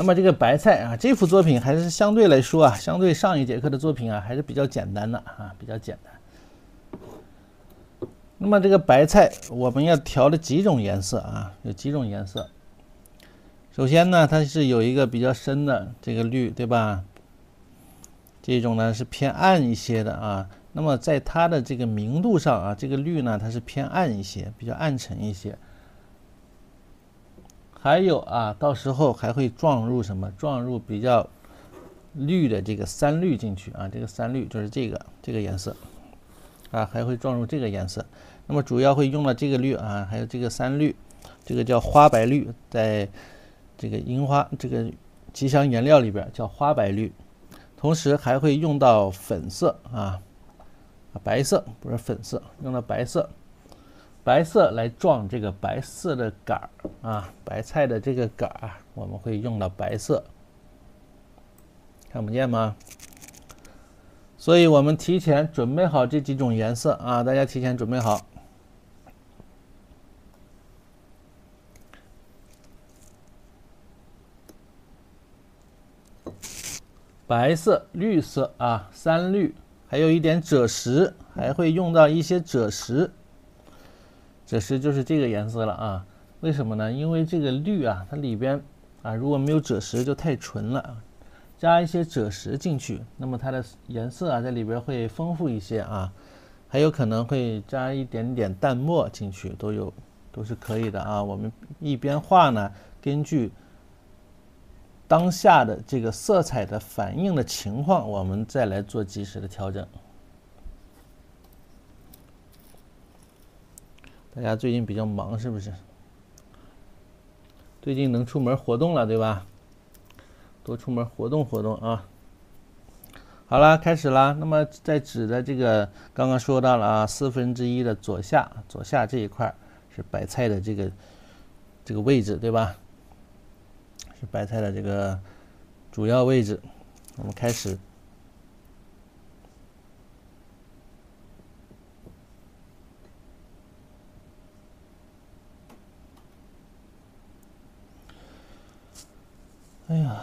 那么这个白菜啊，这幅作品还是相对来说啊，相对上一节课的作品啊，还是比较简单的啊，比较简单。那么这个白菜我们要调的几种颜色啊，有几种颜色。首先呢，它是有一个比较深的这个绿，对吧？这种呢是偏暗一些的啊。那么在它的这个明度上啊，这个绿呢它是偏暗一些，比较暗沉一些。还有啊，到时候还会撞入什么？撞入比较绿的这个三绿进去啊，这个三绿就是这个这个颜色啊，还会撞入这个颜色。那么主要会用到这个绿啊，还有这个三绿，这个叫花白绿，在这个樱花这个吉祥颜料里边叫花白绿。同时还会用到粉色啊，白色不是粉色，用到白色。白色来撞这个白色的杆儿啊，白菜的这个杆儿，我们会用到白色，看不见吗？所以我们提前准备好这几种颜色啊，大家提前准备好。白色、绿色啊，三绿，还有一点赭石，还会用到一些赭石。赭石就是这个颜色了啊？为什么呢？因为这个绿啊，它里边啊如果没有赭石就太纯了，加一些赭石进去，那么它的颜色啊在里边会丰富一些啊，还有可能会加一点点淡墨进去，都有都是可以的啊。我们一边画呢，根据当下的这个色彩的反应的情况，我们再来做及时的调整。大家最近比较忙，是不是？最近能出门活动了，对吧？多出门活动活动啊！好了，开始啦。那么在纸的这个刚刚说到了啊，四分之一的左下，左下这一块是白菜的这个这个位置，对吧？是白菜的这个主要位置。我们开始。哎呀，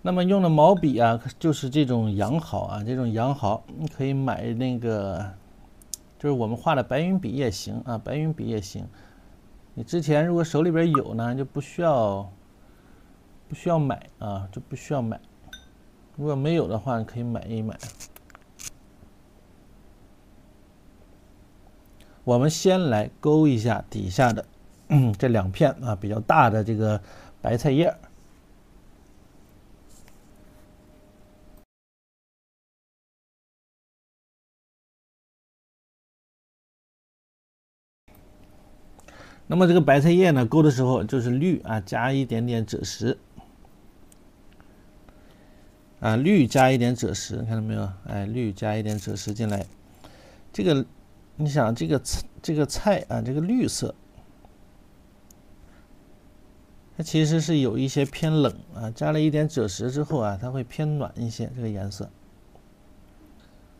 那么用的毛笔啊，就是这种羊毫啊，这种羊毫，你可以买那个，就是我们画的白云笔也行啊，白云笔也行。你之前如果手里边有呢，就不需要不需要买啊，就不需要买。如果没有的话，你可以买一买。我们先来勾一下底下的这两片啊比较大的这个白菜叶那么这个白菜叶呢，勾的时候就是绿啊，加一点点赭石啊，绿加一点赭石，看到没有？哎，绿加一点赭石进来，这个。你想这个菜，这个菜啊，这个绿色，它其实是有一些偏冷啊，加了一点赭石之后啊，它会偏暖一些这个颜色。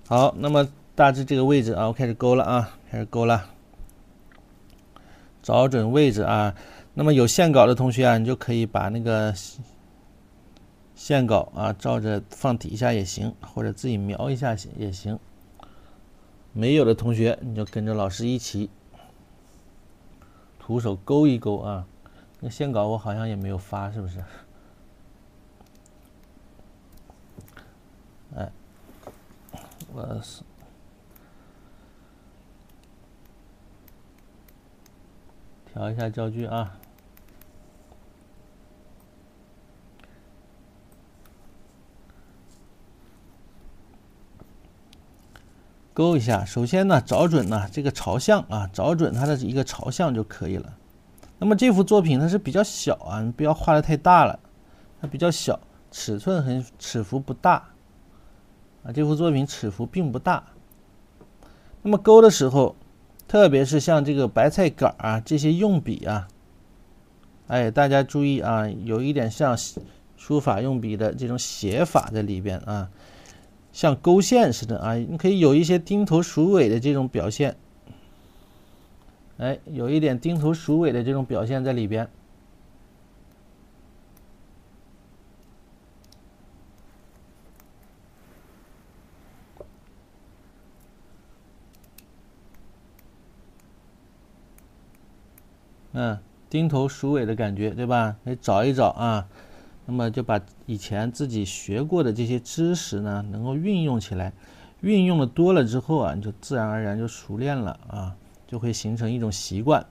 好，那么大致这个位置啊，我开始勾了啊，开始勾了，找准位置啊。那么有线稿的同学啊，你就可以把那个线稿啊照着放底下也行，或者自己描一下也行。没有的同学，你就跟着老师一起徒手勾一勾啊。那线稿我好像也没有发，是不是？哎，我是调一下焦距啊。勾一下，首先呢，找准呢这个朝向啊，找准它的一个朝向就可以了。那么这幅作品它是比较小啊，你不要画的太大了，它比较小，尺寸很尺幅不大啊。这幅作品尺幅并不大。那么勾的时候，特别是像这个白菜杆啊这些用笔啊，哎，大家注意啊，有一点像书法用笔的这种写法在里边啊。像勾线似的啊，你可以有一些钉头鼠尾的这种表现，哎，有一点钉头鼠尾的这种表现在里边。嗯，钉头鼠尾的感觉，对吧？你找一找啊，那么就把以前自己学过的这些知识呢，能够运用起来。运用的多了之后啊，你就自然而然就熟练了啊，就会形成一种习惯。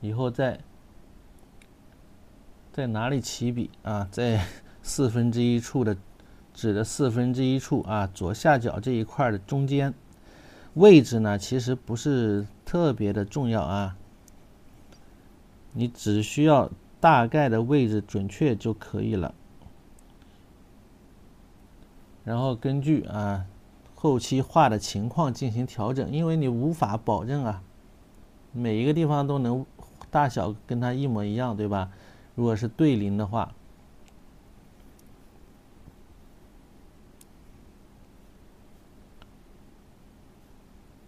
以后在在哪里起笔啊？在四分之一处的指的四分之一处啊，左下角这一块的中间位置呢，其实不是特别的重要啊。你只需要大概的位置准确就可以了，然后根据啊后期画的情况进行调整，因为你无法保证啊每一个地方都能大小跟它一模一样，对吧？如果是对临的话，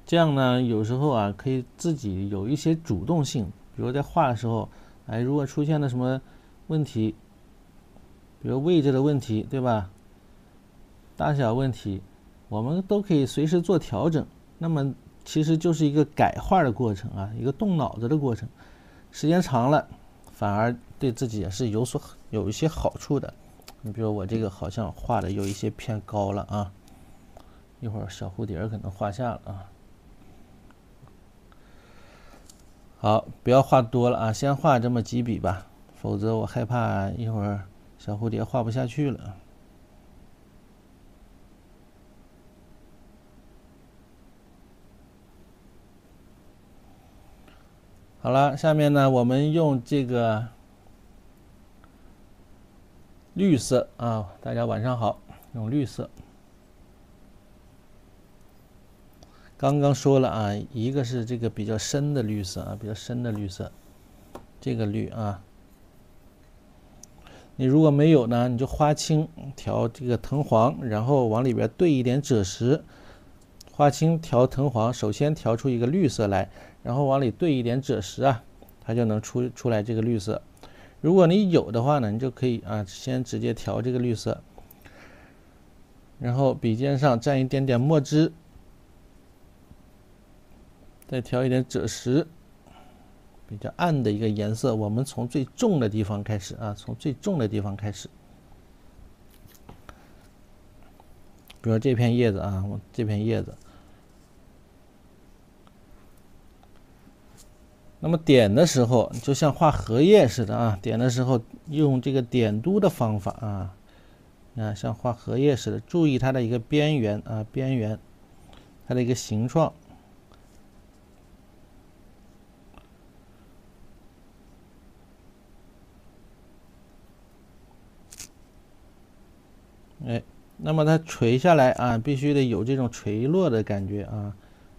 这样呢有时候啊可以自己有一些主动性。比如在画的时候，哎，如果出现了什么问题，比如位置的问题，对吧？大小问题，我们都可以随时做调整。那么其实就是一个改画的过程啊，一个动脑子的过程。时间长了，反而对自己也是有所有一些好处的。你比如我这个好像画的有一些偏高了啊，一会儿小蝴蝶可能画下了啊。好，不要画多了啊，先画这么几笔吧，否则我害怕一会儿小蝴蝶画不下去了。好了，下面呢，我们用这个绿色啊，大家晚上好，用绿色。刚刚说了啊，一个是这个比较深的绿色啊，比较深的绿色，这个绿啊，你如果没有呢，你就花青调这个藤黄，然后往里边兑一点赭石，花青调藤黄，首先调出一个绿色来，然后往里兑一点赭石啊，它就能出出来这个绿色。如果你有的话呢，你就可以啊，先直接调这个绿色，然后笔尖上蘸一点点墨汁。再调一点赭石，比较暗的一个颜色。我们从最重的地方开始啊，从最重的地方开始。比如这片叶子啊，我这片叶子。那么点的时候，就像画荷叶似的啊，点的时候用这个点嘟的方法啊，啊，像画荷叶似的，注意它的一个边缘啊，边缘，它的一个形状。哎，那么它垂下来啊，必须得有这种垂落的感觉啊。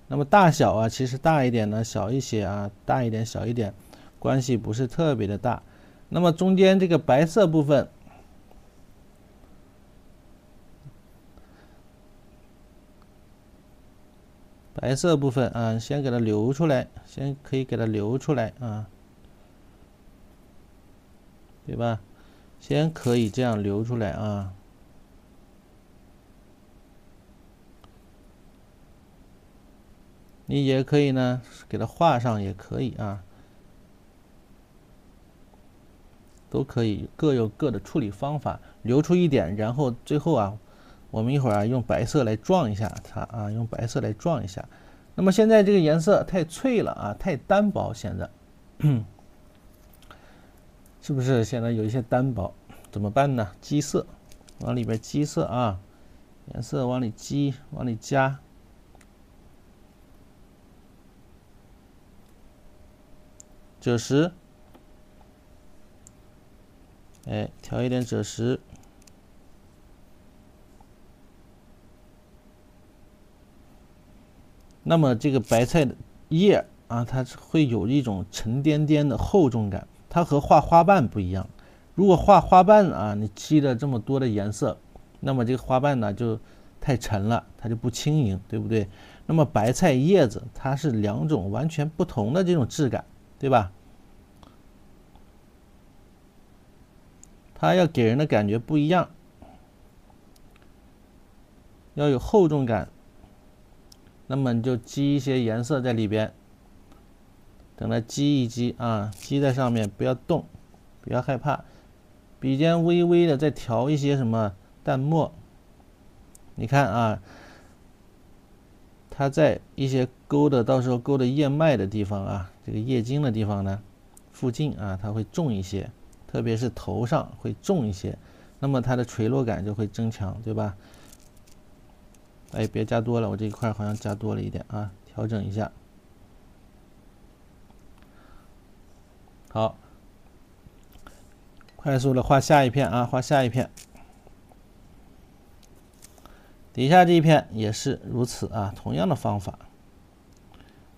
那么大小啊，其实大一点呢，小一些啊，大一点，小一点，关系不是特别的大。那么中间这个白色部分，白色部分啊，先给它留出来，先可以给它留出来啊，对吧？先可以这样留出来啊。你也可以呢，给它画上也可以啊，都可以，各有各的处理方法。留出一点，然后最后啊，我们一会儿啊用白色来撞一下它啊，用白色来撞一下。那么现在这个颜色太脆了啊，太单薄，显得 是不是显得有一些单薄？怎么办呢？基色，往里边基色啊，颜色往里基，往里加。赭石，哎，调一点赭石。那么这个白菜的叶啊，它会有一种沉甸甸的厚重感。它和画花瓣不一样。如果画花瓣啊，你积了这么多的颜色，那么这个花瓣呢就太沉了，它就不轻盈，对不对？那么白菜叶子它是两种完全不同的这种质感，对吧？它要给人的感觉不一样，要有厚重感。那么你就积一些颜色在里边，等它积一积啊，积在上面，不要动，不要害怕。笔尖微微的再调一些什么淡墨，你看啊，它在一些勾的，到时候勾的叶脉的地方啊，这个液晶的地方呢，附近啊，它会重一些。特别是头上会重一些，那么它的垂落感就会增强，对吧？哎，别加多了，我这一块好像加多了一点啊，调整一下。好，快速的画下一片啊，画下一片。底下这一片也是如此啊，同样的方法。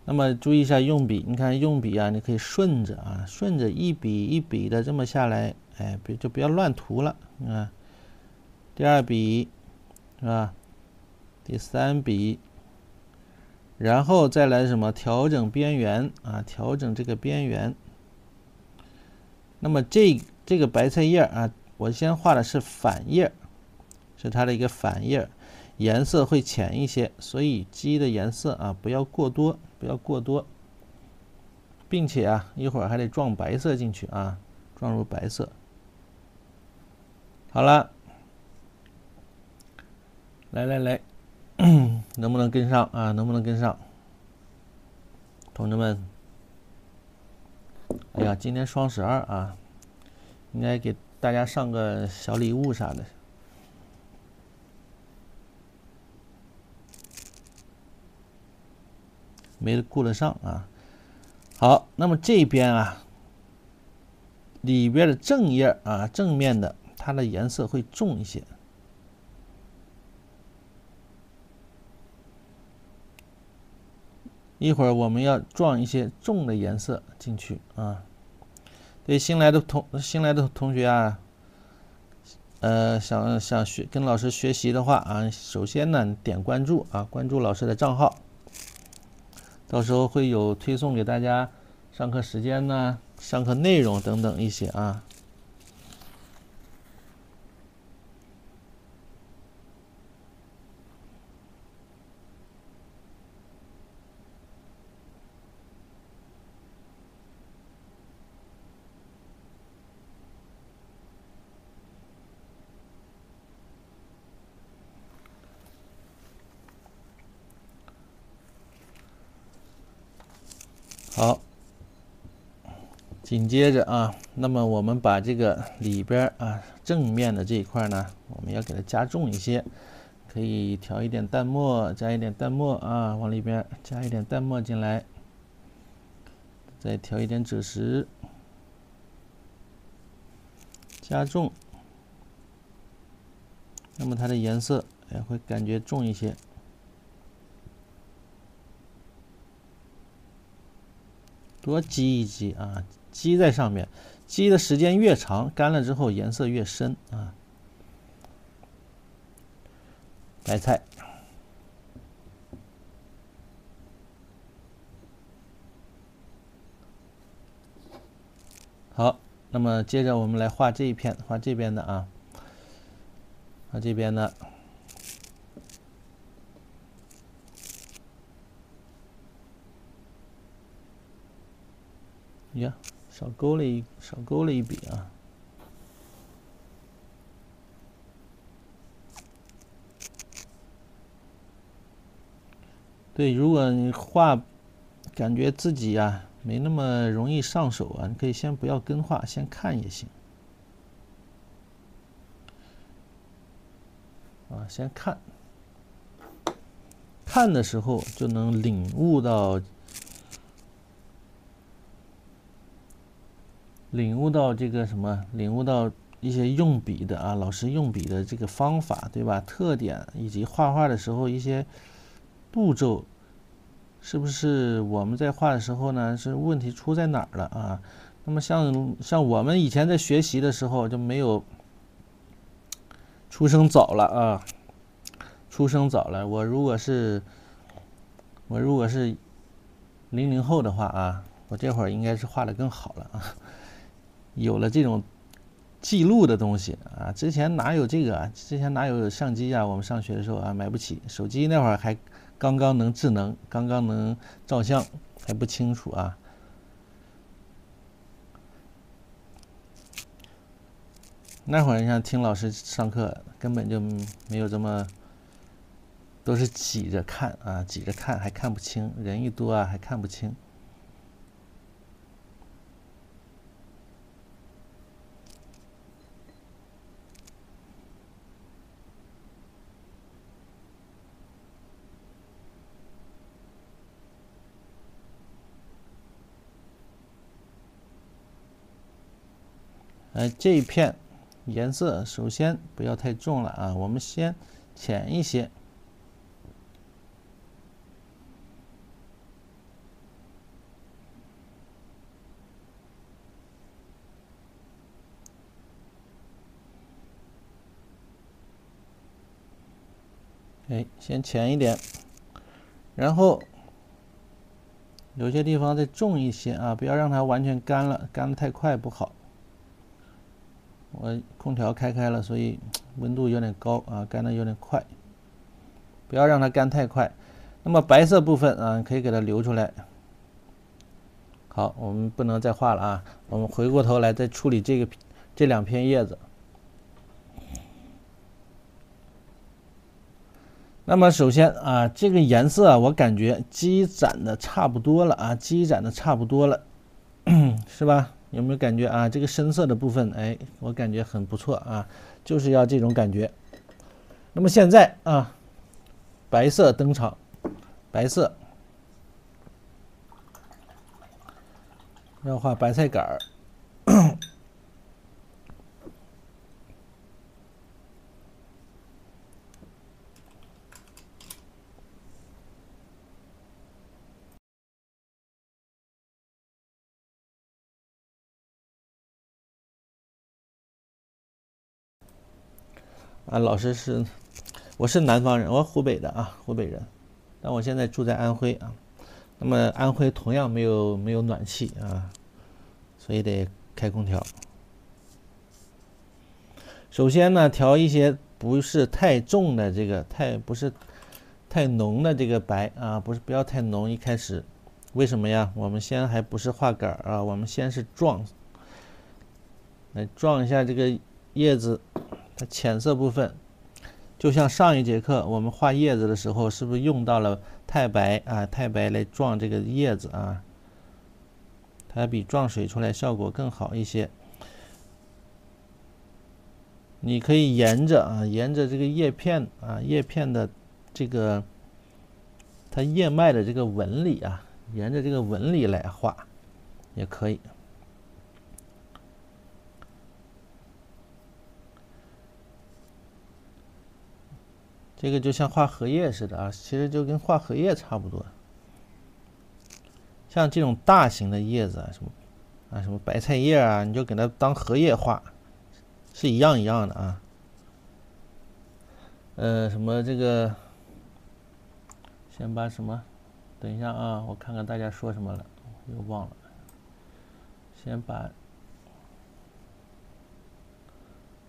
那么注意一下用笔，你看用笔啊，你可以顺着啊，顺着一笔一笔的这么下来，哎，别就不要乱涂了啊。第二笔是吧？第三笔，然后再来什么？调整边缘啊，调整这个边缘。那么这这个白菜叶啊，我先画的是反叶，是它的一个反叶。颜色会浅一些，所以鸡的颜色啊不要过多，不要过多，并且啊一会儿还得撞白色进去啊，撞入白色。好了，来来来，能不能跟上啊？能不能跟上？同志们，哎呀，今天双十二啊，应该给大家上个小礼物啥的。没顾得上啊！好，那么这边啊，里边的正叶啊，正面的它的颜色会重一些。一会儿我们要撞一些重的颜色进去啊。对新来的同新来的同学啊，呃，想想学跟老师学习的话啊，首先呢点关注啊，关注老师的账号。到时候会有推送给大家，上课时间呢，上课内容等等一些啊。好，紧接着啊，那么我们把这个里边啊正面的这一块呢，我们要给它加重一些，可以调一点淡墨，加一点淡墨啊，往里边加一点淡墨进来，再调一点赭石，加重，那么它的颜色也会感觉重一些。多积一积啊，积在上面，积的时间越长，干了之后颜色越深啊。白菜，好，那么接着我们来画这一片，画这边的啊，画这边的。呀，少勾了一少勾了一笔啊！对，如果你画，感觉自己呀没那么容易上手啊，你可以先不要跟画，先看也行。啊，先看，看的时候就能领悟到。领悟到这个什么？领悟到一些用笔的啊，老师用笔的这个方法，对吧？特点以及画画的时候一些步骤，是不是我们在画的时候呢？是问题出在哪儿了啊？那么像像我们以前在学习的时候就没有出生早了啊，出生早了。我如果是我如果是零零后的话啊，我这会儿应该是画的更好了啊，有了这种记录的东西啊，之前哪有这个啊？之前哪有相机啊？我们上学的时候啊，买不起，手机那会儿还刚刚能智能，刚刚能照相，还不清楚啊。那会儿你像听老师上课，根本就没有这么，都是挤着看啊，挤着看还看不清，人一多啊还看不清。哎，这一片。颜色首先不要太重了啊，我们先浅一些。哎，先浅一点，然后有些地方再重一些啊，不要让它完全干了，干的太快不好。我空调开开了，所以 温度有点高啊，干的有点快。不要让它干太快。那么白色部分啊，可以给它留出来。好，我们不能再画了啊，我们回过头来再处理这个这两片叶子。那么首先啊，这个颜色啊，我感觉积攒的差不多了啊，积攒的差不多了，是吧？有没有感觉啊？这个深色的部分，哎，我感觉很不错啊，就是要这种感觉。那么现在啊，白色登场，白色要画白菜杆儿。啊，老师是，我是南方人，我湖北的啊，湖北人，但我现在住在安徽啊。那么安徽同样没有没有暖气啊，所以得开空调。首先呢，调一些不是太重的这个，太不是太浓的这个白啊，不是不要太浓。一开始为什么呀？我们先还不是画杆啊，我们先是撞，来撞一下这个叶子。它浅色部分，就像上一节课我们画叶子的时候，是不是用到了太白啊？太白来撞这个叶子啊，它比撞水出来效果更好一些。你可以沿着啊，沿着这个叶片啊，叶片的这个它叶脉的这个纹理啊，沿着这个纹理来画，也可以。这个就像画荷叶似的啊，其实就跟画荷叶差不多。像这种大型的叶子啊，什么啊，什么白菜叶啊，你就给它当荷叶画，是一样一样的啊。呃，什么这个，先把什么，等一下啊，我看看大家说什么了，又忘了。先把，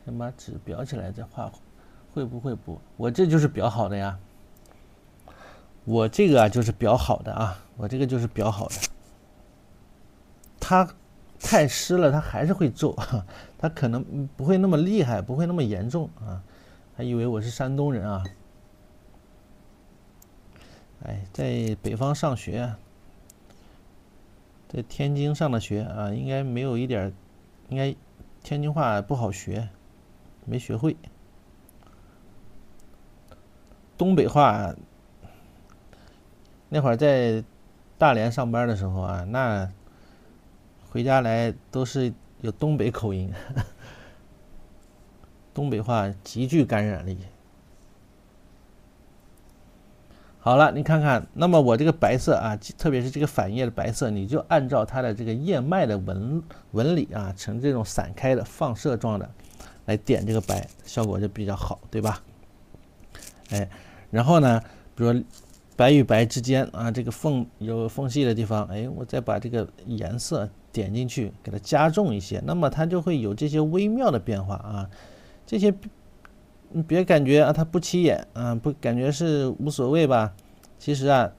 先把纸裱起来，再画。会不会补？我这就是裱好的呀。我这个啊就是裱好的啊，我这个就是裱好的。它太湿了，它还是会皱，它可能不会那么厉害，不会那么严重啊。还以为我是山东人啊。哎，在北方上学，在天津上的学啊，应该没有一点，应该天津话不好学，没学会。东北话，那会儿在大连上班的时候啊，那回家来都是有东北口音，东北话极具感染力。好了，你看看，那么我这个白色啊，特别是这个反叶的白色，你就按照它的这个叶脉的纹纹理啊，呈这种散开的放射状的来点这个白，效果就比较好，对吧？哎。然后呢，比如白与白之间啊，这个缝有缝隙的地方，哎，我再把这个颜色点进去，给它加重一些，那么它就会有这些微妙的变化啊。这些你别感觉啊，它不起眼啊，不感觉是无所谓吧？其实啊，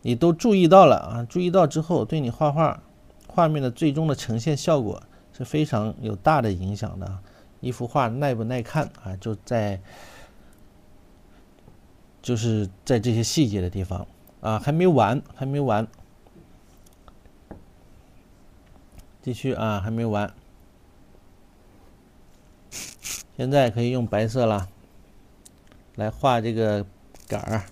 你都注意到了啊，注意到之后，对你画画画面的最终的呈现效果是非常有大的影响的。一幅画耐不耐看啊，就在。就是在这些细节的地方啊，还没完，还没完，继续啊，还没完。现在可以用白色了，来画这个杆儿。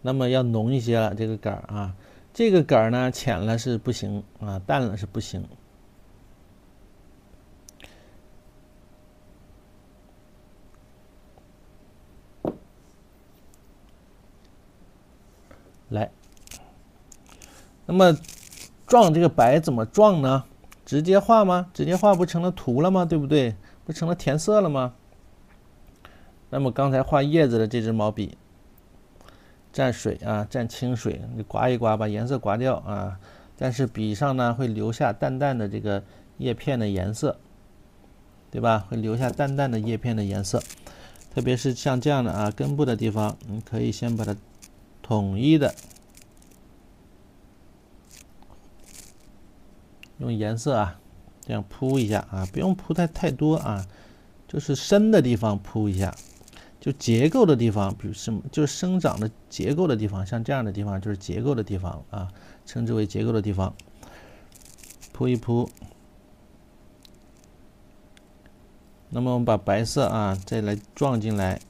那么要浓一些了，这个杆儿啊。这个杆儿呢，浅了是不行啊，淡了是不行。来，那么撞这个白怎么撞呢？直接画吗？直接画不成了图了吗？对不对？不成了填色了吗？那么刚才画叶子的这支毛笔。蘸水啊，蘸清水，你刮一刮，把颜色刮掉啊。但是笔上呢，会留下淡淡的这个叶片的颜色，对吧？会留下淡淡的叶片的颜色。特别是像这样的啊，根部的地方，你可以先把它统一的用颜色啊，这样铺一下啊，不用铺太太多啊，就是深的地方铺一下。就结构的地方，比如什么，就是生长的结构的地方，像这样的地方就是结构的地方啊，称之为结构的地方。铺一铺，那么我们把白色啊再来撞进来，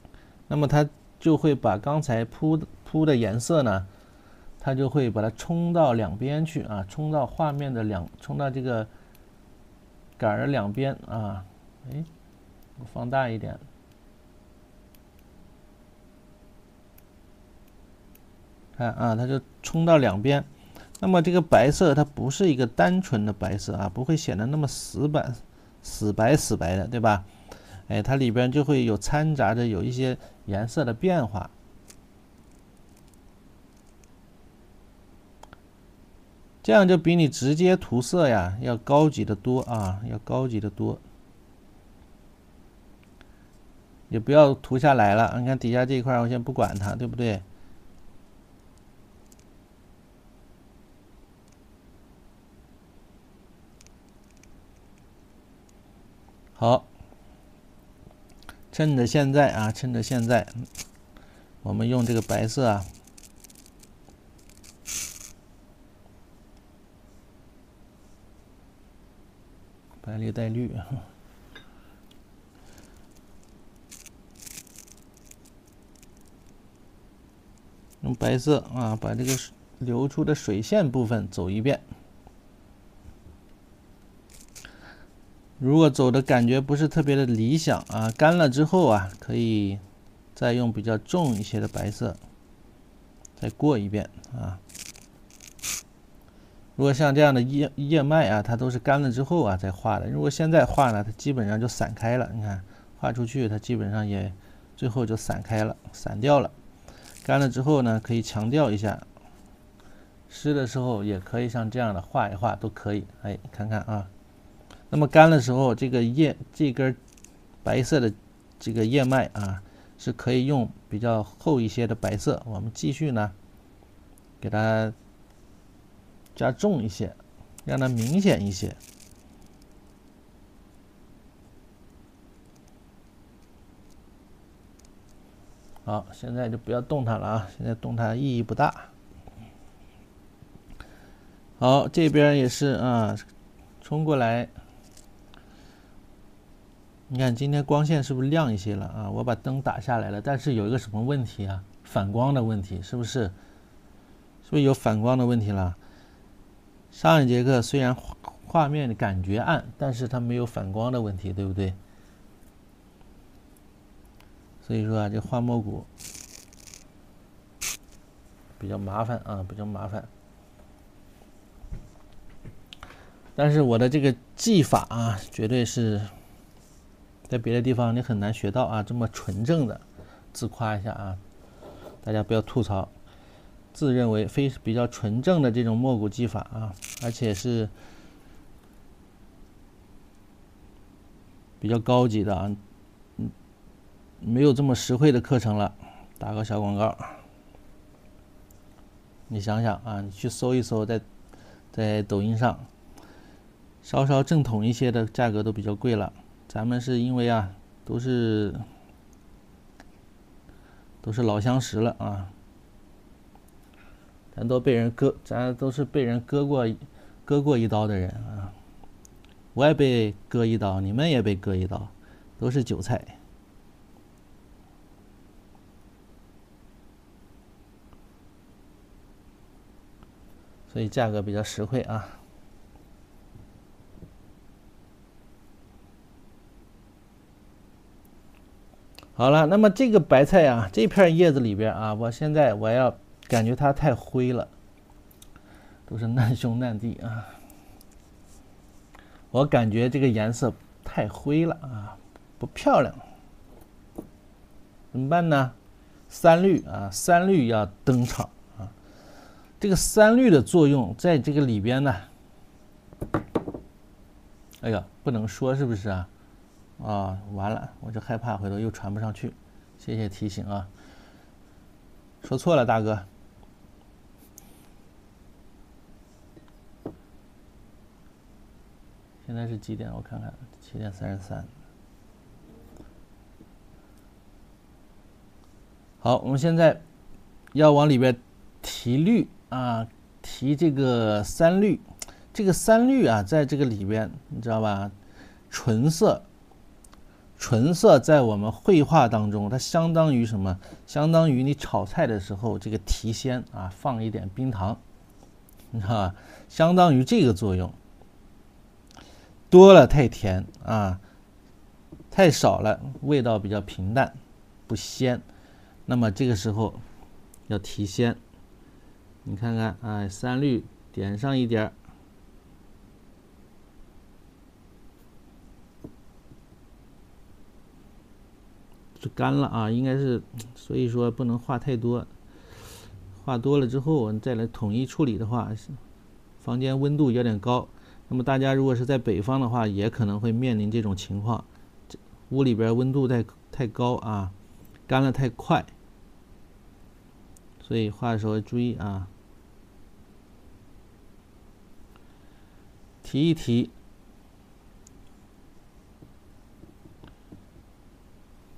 那么它就会把刚才铺铺的颜色呢，它就会把它冲到两边去啊，冲到画面的两，冲到这个杆儿的两边啊。哎，我放大一点。看啊，它就冲到两边，那么这个白色它不是一个单纯的白色啊，不会显得那么死板、死白、死白的，对吧？哎，它里边就会有掺杂着有一些颜色的变化，这样就比你直接涂色呀要高级的多啊，要高级的多。也不要涂下来了，你看底下这一块，我先不管它，对不对？好，趁着现在啊，趁着现在，我们用这个白色啊，白里带绿啊，用白色啊，把这个流出的水线部分走一遍。如果走的感觉不是特别的理想啊，干了之后啊，可以再用比较重一些的白色再过一遍啊。如果像这样的叶叶脉啊，它都是干了之后啊再画的。如果现在画呢，它基本上就散开了。你看画出去，它基本上也最后就散开了，散掉了。干了之后呢，可以强调一下。湿的时候也可以像这样的画一画都可以。哎，看看啊。那么干的时候，这个叶这根白色的这个叶脉啊，是可以用比较厚一些的白色。我们继续呢，给它加重一些，让它明显一些。好，现在就不要动它了啊，现在动它意义不大。好，这边也是啊，冲过来。你看今天光线是不是亮一些了啊？我把灯打下来了，但是有一个什么问题啊？反光的问题，是不是？是不是有反光的问题了？上一节课虽然画面感觉暗，但是它没有反光的问题，对不对？所以说啊，这画墨骨比较麻烦啊，比较麻烦。但是我的这个技法啊，绝对是在别的地方你很难学到啊，这么纯正的，自夸一下啊，大家不要吐槽，自认为非比较纯正的这种墨骨技法啊，而且是比较高级的啊，嗯，没有这么实惠的课程了，打个小广告。你想想啊，你去搜一搜，在在抖音上，稍稍正统一些的价格都比较贵了。咱们是因为啊，都是都是老相识了啊，咱都被人割，咱都是被人割过割过一刀的人啊。我也被割一刀，你们也被割一刀，都是韭菜。所以价格比较实惠啊。好了，那么这个白菜啊，这片叶子里边啊，我现在我要感觉它太灰了，都是难兄难弟啊。我感觉这个颜色太灰了啊，不漂亮，怎么办呢？三绿啊，三绿要登场啊。这个三绿的作用在这个里边呢，哎呀，不能说是不是啊？啊，完了，我就害怕回头又传不上去。谢谢提醒啊，说错了，大哥。现在是几点？我看看，七点三十三。好，我们现在要往里边提绿。啊，提这个三绿，这个三绿啊，在这个里边，你知道吧？纯色，纯色在我们绘画当中，它相当于什么？相当于你炒菜的时候这个提鲜啊，放一点冰糖，你知道吧？相当于这个作用。多了太甜啊，太少了味道比较平淡，不鲜。那么这个时候要提鲜。你看看，哎，三绿点上一点就，干了啊，应该是，所以说不能画太多，画多了之后，我们再来统一处理的话，房间温度有点高，那么大家如果是在北方的话，也可能会面临这种情况，屋里边温度太太高啊，干了太快，所以画的时候注意啊。提一提，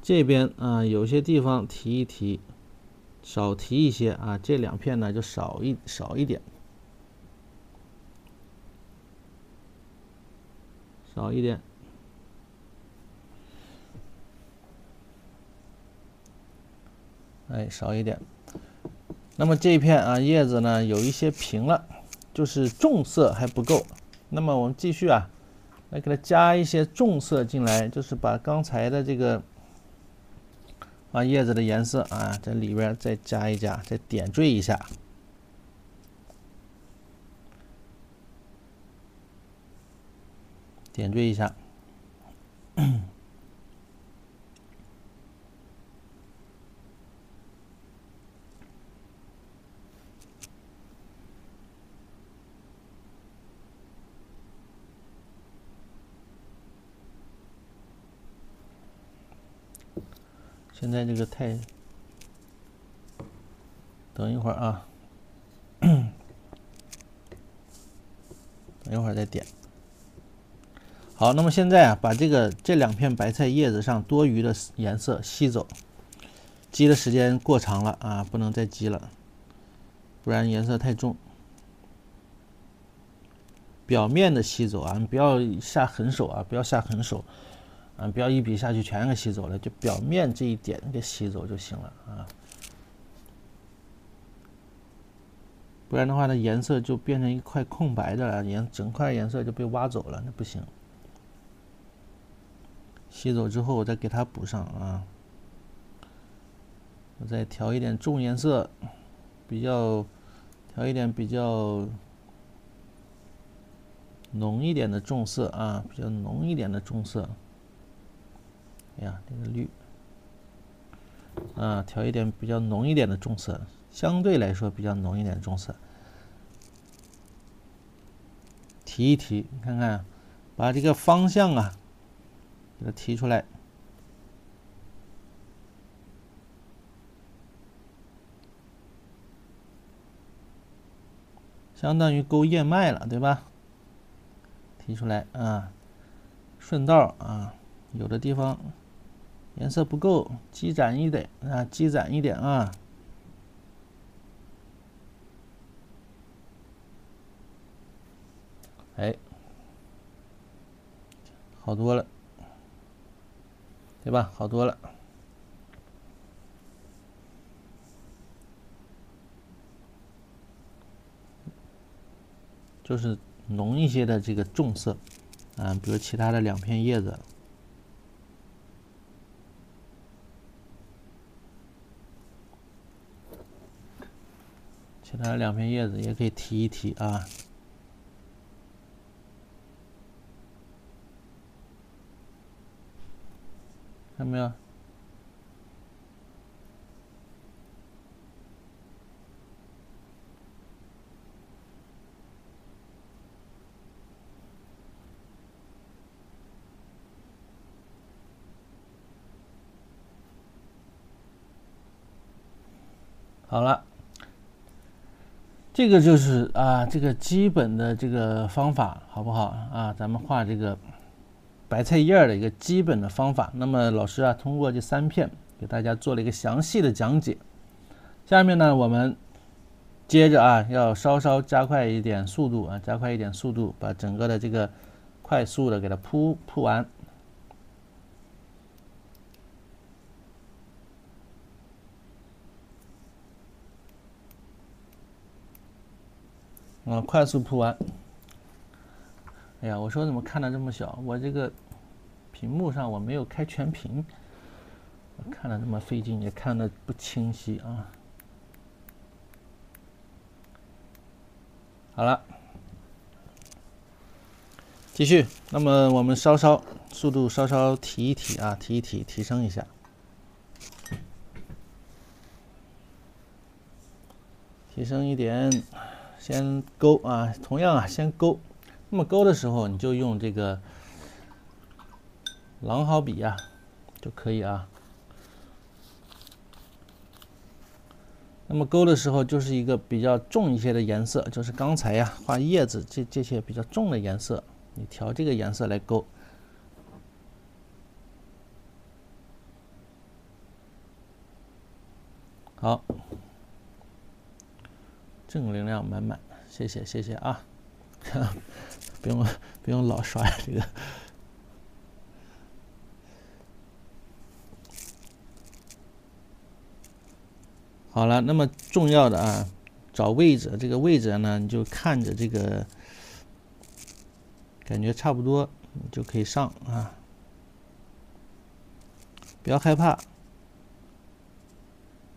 这边啊，有些地方提一提，少提一些啊。这两片呢，就少一少一点，少一点，哎，少一点。那么这一片啊，叶子呢，有一些平了，就是重色还不够。那么我们继续啊，来给它加一些重色进来，就是把刚才的这个把叶子的颜色啊，在里边再加一加，再点缀一下，点缀一下。现在这个太，等一会儿啊，等一会儿再点。好，那么现在啊，把这个这两片白菜叶子上多余的颜色吸走，积的时间过长了啊，不能再积了，不然颜色太重。表面的吸走啊，你不要下狠手啊，不要下狠手。啊，不要一笔下去全给吸走了，就表面这一点给吸走就行了啊，不然的话，它颜色就变成一块空白的了，颜整块颜色就被挖走了，那不行。吸走之后，我再给它补上啊，我再调一点重颜色，比较调一点比较浓一点的重色啊，比较浓一点的重色。哎呀，这个绿啊，调一点比较浓一点的重色，相对来说比较浓一点的重色。提一提，你看看，把这个方向啊，给它提出来，相当于勾叶脉了，对吧？提出来啊，顺道啊，有的地方颜色不够，积攒一点啊，积攒一点啊。哎，好多了，对吧？好多了，就是浓一些的这个重色，啊，比如其他的两片叶子，其他两片叶子也可以提一提啊。看到没有？好了，这个就是啊，这个基本的这个方法，好不好啊？咱们画这个。白菜叶的一个基本的方法，那么老师啊，通过这三片给大家做了一个详细的讲解。下面呢，我们接着啊，要稍稍加快一点速度啊，加快一点速度，把整个的这个快速的给它铺铺完。啊，快速铺完。哎呀，我说怎么看的这么小？我这个屏幕上我没有开全屏，看的这么费劲，也看的不清晰啊。好了，继续。那么我们稍稍速度稍稍提一提啊，提一提，提升一下。提升一点，先勾啊，同样啊，先勾。那么勾的时候，你就用这个狼毫笔呀，就可以啊。那么勾的时候，就是一个比较重一些的颜色，就是刚才呀画叶子这这些比较重的颜色，你调这个颜色来勾。好，正能量满满，谢谢谢谢啊。不用不用老刷这个。好了，那么重要的啊，找位置，这个位置呢，你就看着这个，感觉差不多，你就可以上啊。不要害怕，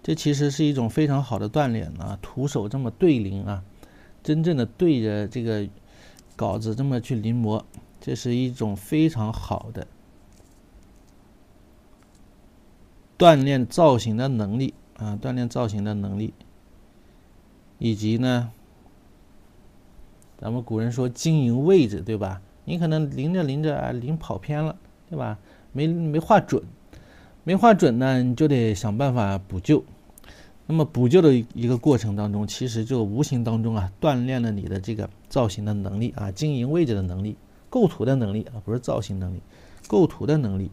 这其实是一种非常好的锻炼啊，徒手这么对临啊。真正的对着这个稿子这么去临摹，这是一种非常好的锻炼造型的能力啊，锻炼造型的能力，以及呢，咱们古人说经营位置，对吧？你可能临着临着啊，临跑偏了，对吧？没没画准，没画准呢，你就得想办法补救。那么补救的一个过程当中，其实就无形当中啊，锻炼了你的这个造型的能力啊，经营位置的能力，构图的能力啊，不是造型能力，构图的能力。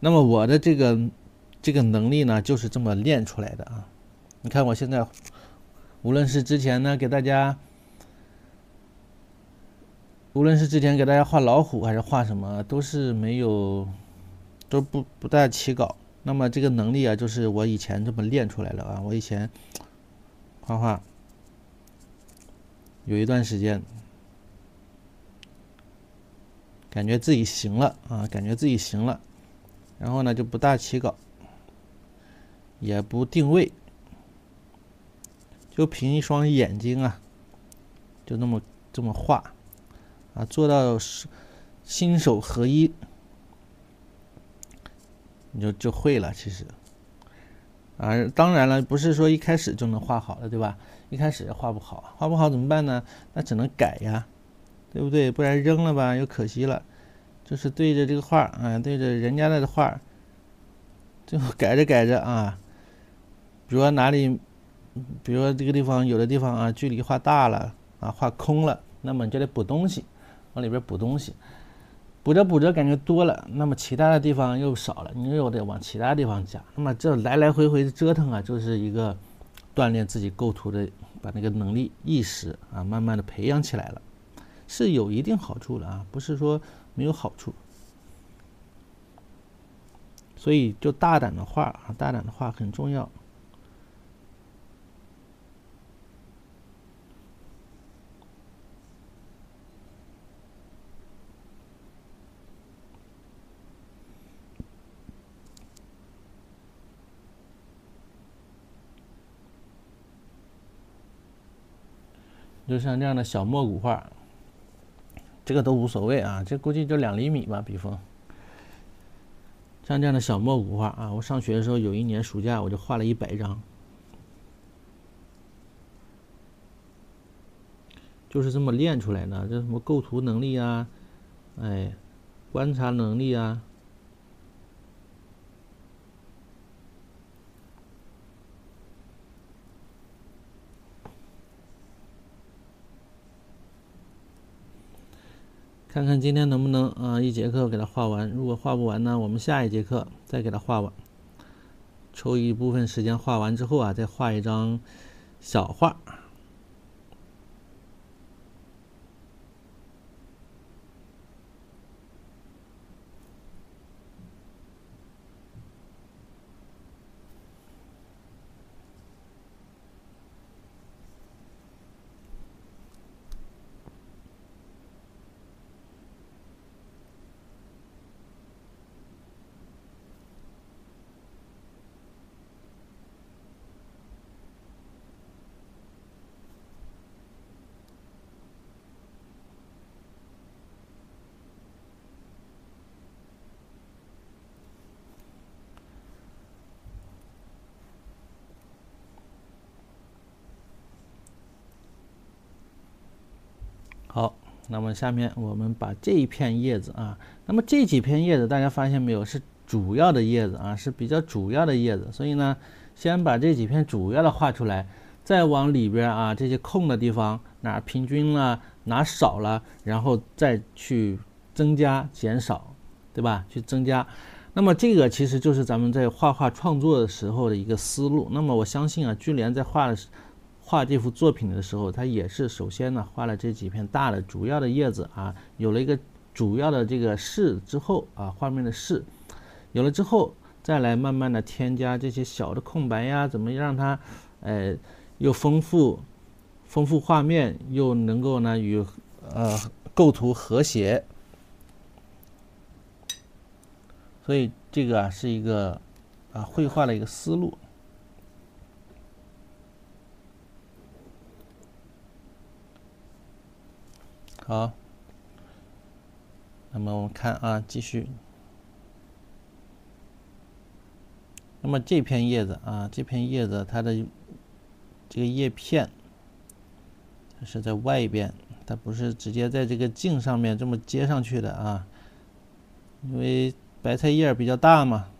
那么我的这个这个能力呢，就是这么练出来的啊。你看我现在，无论是之前呢给大家，无论是之前给大家画老虎还是画什么，都是没有，都不不带起稿。那么这个能力啊，就是我以前这么练出来的啊。我以前 画画有一段时间，感觉自己行了啊，感觉自己行了，然后呢就不大起稿，也不定位，就凭一双眼睛啊，就那么这么画，啊，做到心手合一，你就就会了。其实，啊，当然了，不是说一开始就能画好了，对吧？一开始画不好，画不好怎么办呢？那只能改呀，对不对？不然扔了吧，又可惜了。就是对着这个画，啊，对着人家的画，最后改着改着啊，比如说哪里，比如说这个地方有的地方啊，距离画大了啊，画空了，那么你就得补东西，往里边补东西，补着补着感觉多了，那么其他的地方又少了，你又得往其他地方加，那么这来来回回的折腾啊，就是一个锻炼自己构图的，把那个能力意识啊，慢慢的培养起来了，是有一定好处的啊，不是说。没有好处，所以就大胆的画啊，大胆的画很重要。就像这样的小墨骨画。这个都无所谓啊，这估计就两厘米吧，笔锋。像这样的小墨骨画啊，我上学的时候有一年暑假我就画了一百张，就是这么练出来的。这什么构图能力啊，哎，观察能力啊。看看今天能不能啊一节课给它画完，如果画不完呢，我们下一节课再给它画完。抽一部分时间画完之后啊，再画一张小画。好，那么下面我们把这一片叶子啊，那么这几片叶子大家发现没有，是主要的叶子啊，是比较主要的叶子，所以呢，先把这几片主要的画出来，再往里边啊这些空的地方哪平均了，哪少了，然后再去增加减少，对吧？去增加，那么这个其实就是咱们在画画创作的时候的一个思路。那么我相信啊，君莲在画的时。画这幅作品的时候，他也是首先呢画了这几片大的主要的叶子啊，有了一个主要的这个势之后啊，画面的势有了之后，再来慢慢的添加这些小的空白呀，怎么让它呃又丰富丰富画面，又能够呢与呃构图和谐，所以这个啊是一个啊绘画的一个思路。好，那么我们看啊，继续。那么这片叶子啊，这片叶子它的这个叶片，是在外边，它不是直接在这个茎上面这么接上去的啊，因为白菜叶比较大嘛。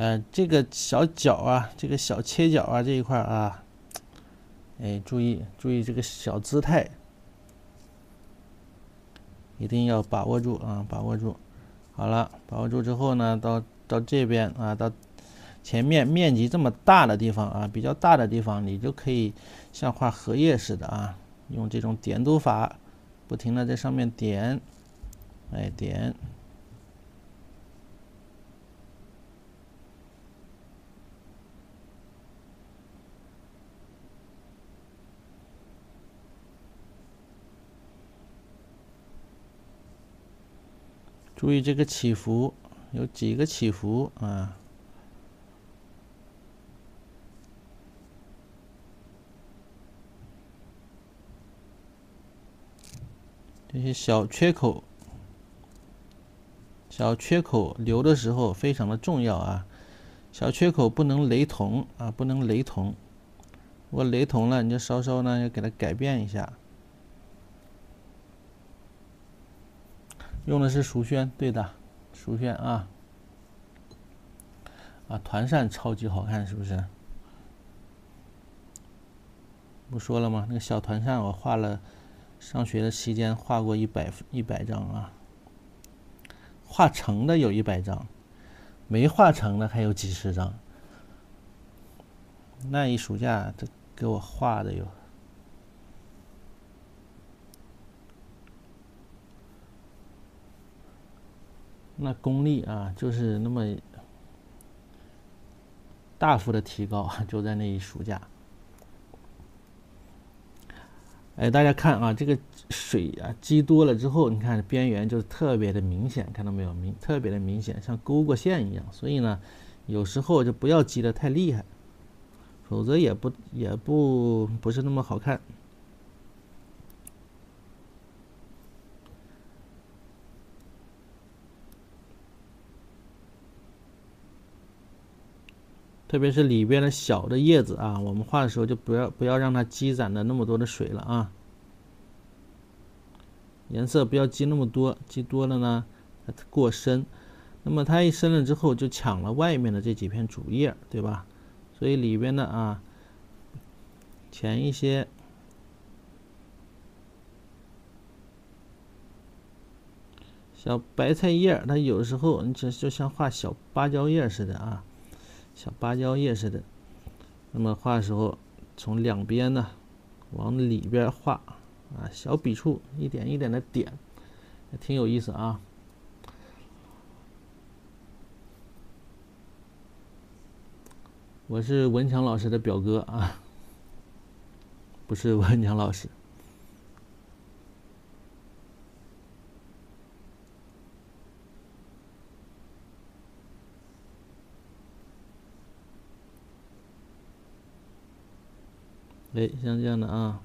呃，这个小角啊，这个小切角啊，这一块啊，哎，注意注意这个小姿态，一定要把握住啊，把握住。好了，把握住之后呢，到到这边啊，到前面面积这么大的地方啊，比较大的地方，你就可以像画荷叶似的啊，用这种点读法，不停的在上面点，哎，点。注意这个起伏，有几个起伏啊？这些小缺口，小缺口留的时候非常的重要啊！小缺口不能雷同啊，不能雷同。如果雷同了，你就稍稍呢要给它改变一下。用的是熟宣，对的，熟宣啊，啊，团扇超级好看，是不是？不说了吗？那个小团扇我画了。上学的期间画过一百一百张啊，画成的有一百张，没画成的还有几十张。那一暑假这给我画的哟，那功力啊，就是那么大幅的提高，就在那一暑假。哎，大家看啊，这个水啊积多了之后，你看边缘就是特别的明显，看到没有？明特别的明显，像勾过线一样。所以呢，有时候就不要积的太厉害，否则也不也不不是那么好看。特别是里边的小的叶子啊，我们画的时候就不要不要让它积攒的那么多的水了啊。颜色不要积那么多，积多了呢，它过深。那么它一深了之后，就抢了外面的这几片主叶，对吧？所以里边的啊，浅一些。小白菜叶，它有时候你这就像画小芭蕉叶似的啊。像芭蕉叶似的，那么画的时候，从两边呢往里边画啊，小笔触一点一点的点，也挺有意思啊。我是文强老师的表哥啊，不是文强老师。哎，像这样的啊，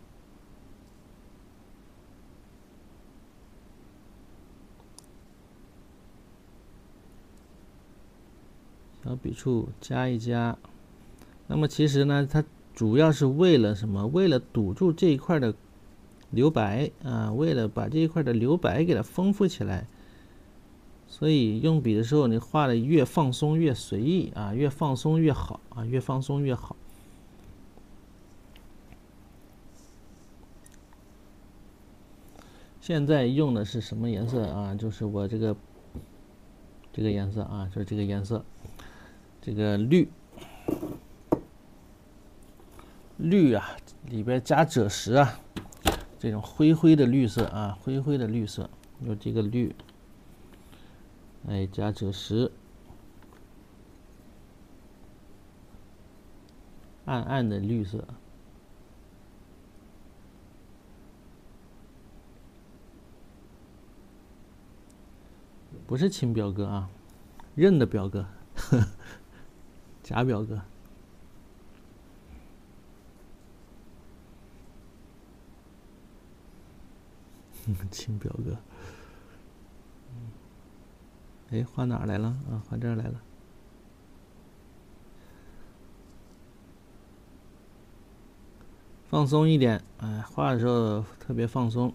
小笔触加一加。那么其实呢，它主要是为了什么？为了堵住这一块的留白啊，为了把这一块的留白给它丰富起来。所以用笔的时候，你画的越放松越随意啊，越放松越好啊，越放松越好。现在用的是什么颜色啊？就是我这个这个颜色啊，就是这个颜色，这个绿绿啊，里边加赭石啊，这种灰灰的绿色啊，灰灰的绿色，有这个绿，哎，加赭石，暗暗的绿色。不是亲表哥啊，认的表哥，假表哥，亲表哥。哎，画哪来了啊？画这儿来了。放松一点，哎，画的时候特别放松。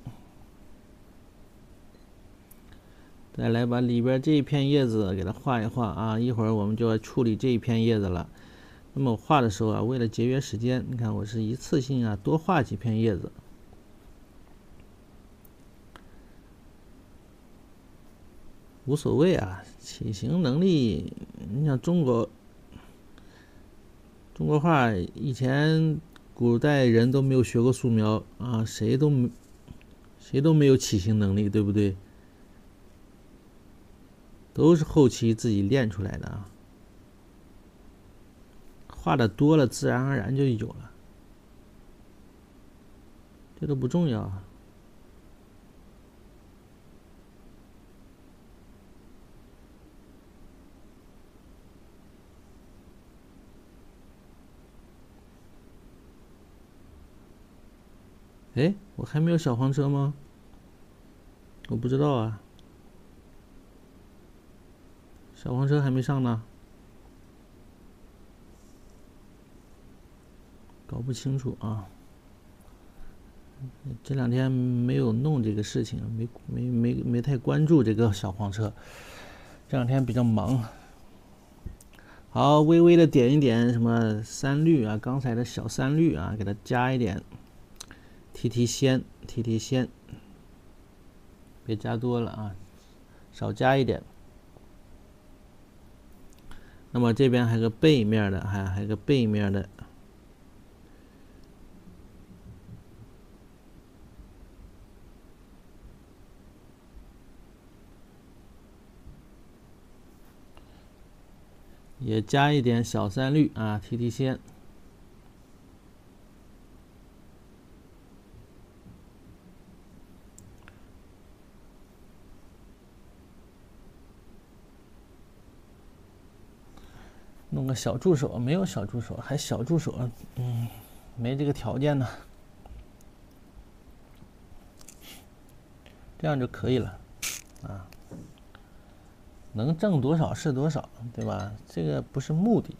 再来把里边这一片叶子给它画一画啊！一会儿我们就要处理这一片叶子了。那么我画的时候啊，为了节约时间，你看我是一次性啊多画几片叶子，无所谓啊。起形能力，你想中国中国画以前古代人都没有学过素描啊，谁都没谁都没有起形能力，对不对？都是后期自己练出来的啊。画的多了自然而然就有了。这都不重要啊。哎我还没有小黄车吗？我不知道啊。小黄车还没上呢，搞不清楚啊。这两天没有弄这个事情，没没没没太关注这个小黄车，这两天比较忙。好，微微的点一点什么三氯啊，刚才的小三氯啊，给它加一点，提提鲜，提提鲜，别加多了啊，少加一点。那么这边还有个背面的，还还有个背面的。也加一点小三绿啊，提提鲜。弄个小助手，没有小助手，还小助手，嗯，没这个条件呢。这样就可以了，啊。能挣多少是多少，对吧？这个不是目的，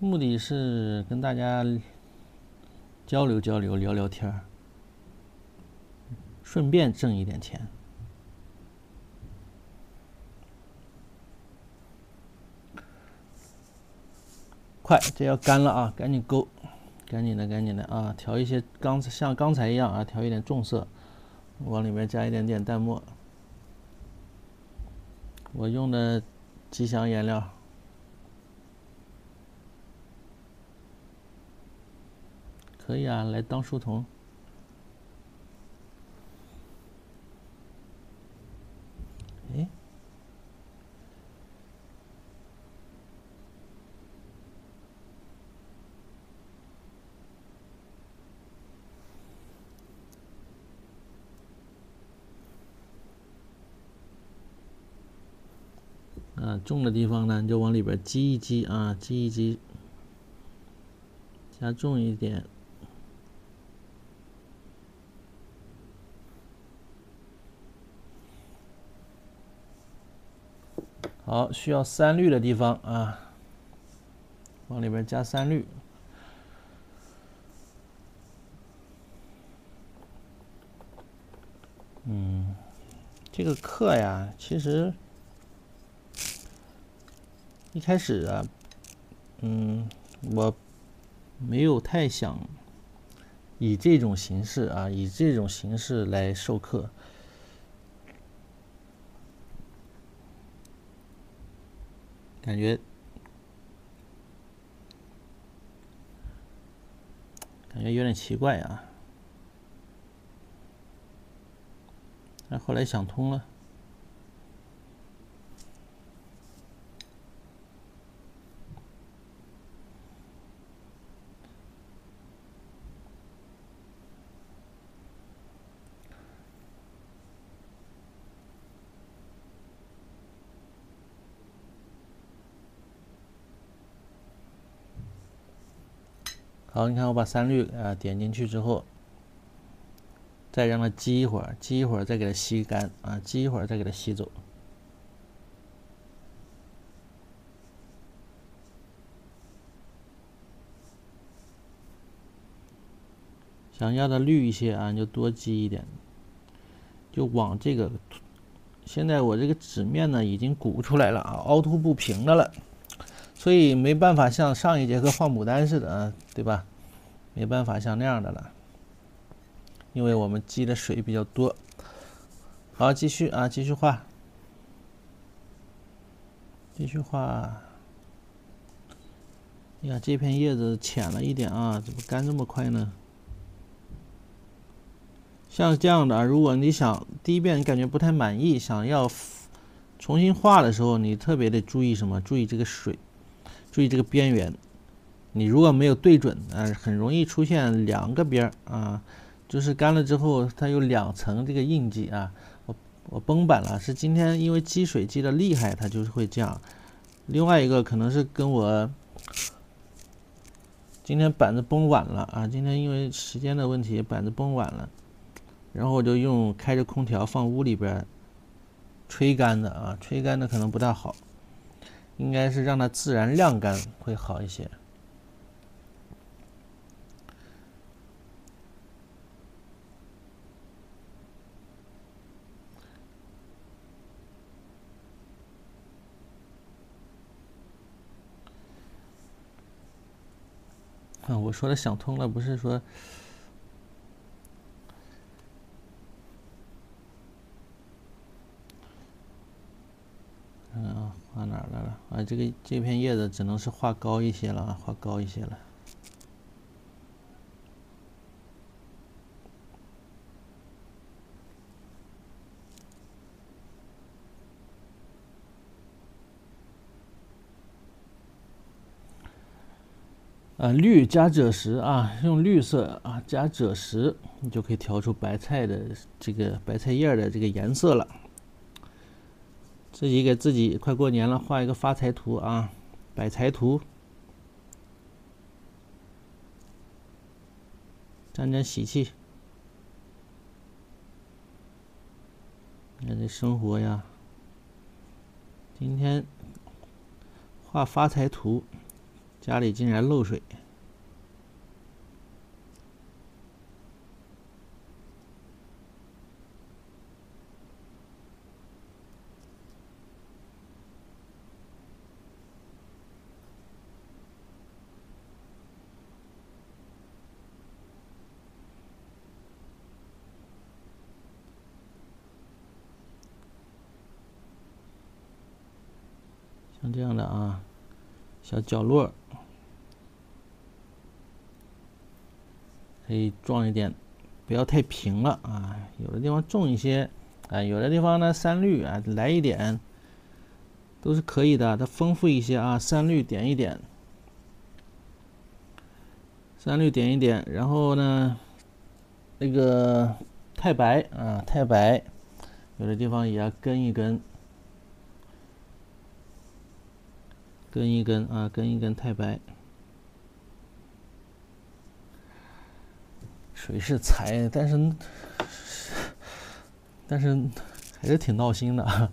目的是跟大家交流交流、聊聊天儿，顺便挣一点钱。快，这要干了啊！赶紧勾，赶紧的，赶紧的啊！调一些刚像刚才一样啊，调一点重色，往里面加一点点淡墨。我用的吉祥颜料，可以啊，来当书童。哎，啊，重的地方呢，你就往里边积一积啊，积一积，加重一点。好，需要三氯的地方啊，往里边加三氯。嗯，这个课呀，其实。一开始啊，嗯，我没有太想以这种形式啊，以这种形式来授课，感觉感觉有点奇怪啊，但后来想通了。好，你看我把三氯啊点进去之后，再让它积一会儿，积一会儿再给它吸干啊，积一会儿再给它吸走。想要的绿一些啊，你就多积一点，就往这个。现在我这个纸面呢已经鼓出来了啊，凹凸不平的了。所以没办法像上一节课画牡丹似的啊，对吧？没办法像那样的了，因为我们积的水比较多。好，继续啊，继续画，继续画。呀，这片叶子浅了一点啊，怎么干这么快呢？像这样的，如果你想第一遍你感觉不太满意，想要重新画的时候，你特别得注意什么？注意这个水。注意这个边缘，你如果没有对准，呃，很容易出现两个边儿啊，就是干了之后它有两层这个印记啊。我我崩板了，是今天因为积水积的厉害，它就是会这样。另外一个可能是跟我今天板子崩晚了啊，今天因为时间的问题，板子崩晚了，然后我就用开着空调放屋里边吹干的啊，吹干的可能不大好，应该是让它自然晾干会好一些。我说的想通了，不是说，嗯，画哪来了？啊，这个这片叶子只能是画高一些了啊，画高一些了。啊，绿加赭石啊，用绿色啊加赭石，你就可以调出白菜的这个白菜叶的这个颜色了。自己给自己快过年了，画一个发财图啊，百财图，沾沾喜气。看这生活呀，今天画发财图。家里竟然漏水。像这样的啊，小角落。可以撞一点，不要太平了啊！有的地方重一些，啊，有的地方呢三绿啊来一点，都是可以的。它丰富一些啊，三绿点一点，三绿点一点，然后呢，那个太白啊，太白，有的地方也要跟一跟，跟一跟啊，跟一跟太白。水是财，但是但是还是挺闹心的。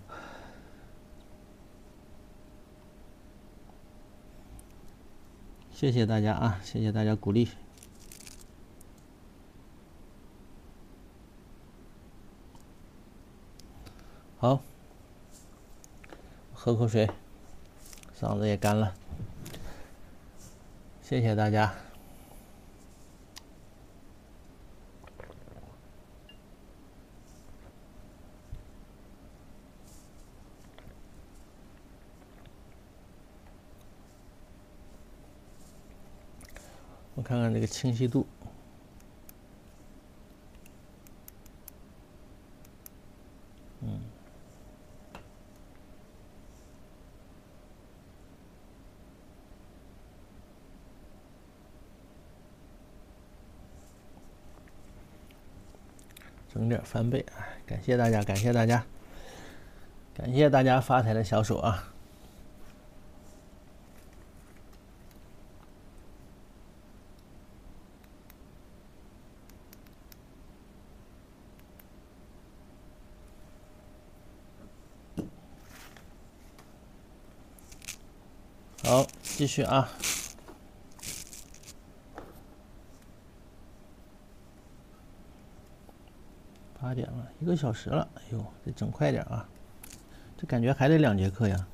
谢谢大家啊，谢谢大家鼓励。好，喝口水，嗓子也干了。谢谢大家。看看这个清晰度，嗯，整点翻倍，感谢大家，感谢大家，感谢大家发财的小手啊！好，继续啊！八点了，一个小时了，哎呦，得整快点啊！这感觉还得两节课呀。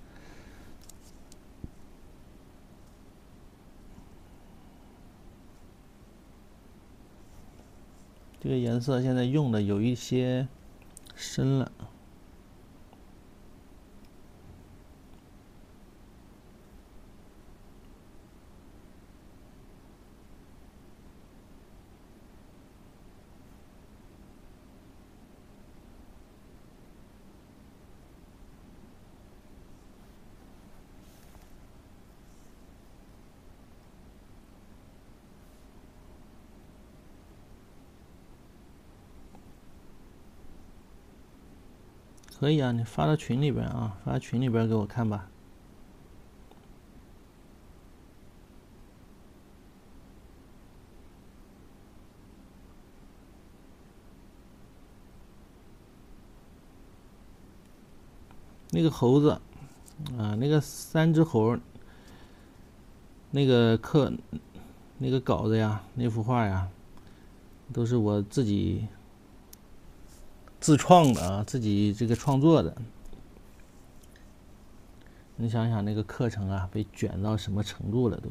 这个颜色现在用的有一些深了。可以啊，你发到群里边啊，发到群里边给我看吧。那个猴子，啊，那个三只猴。那个课，那个稿子呀，那幅画呀，都是我自己。自创的啊，自己这个创作的。你想想那个课程啊，被卷到什么程度了都。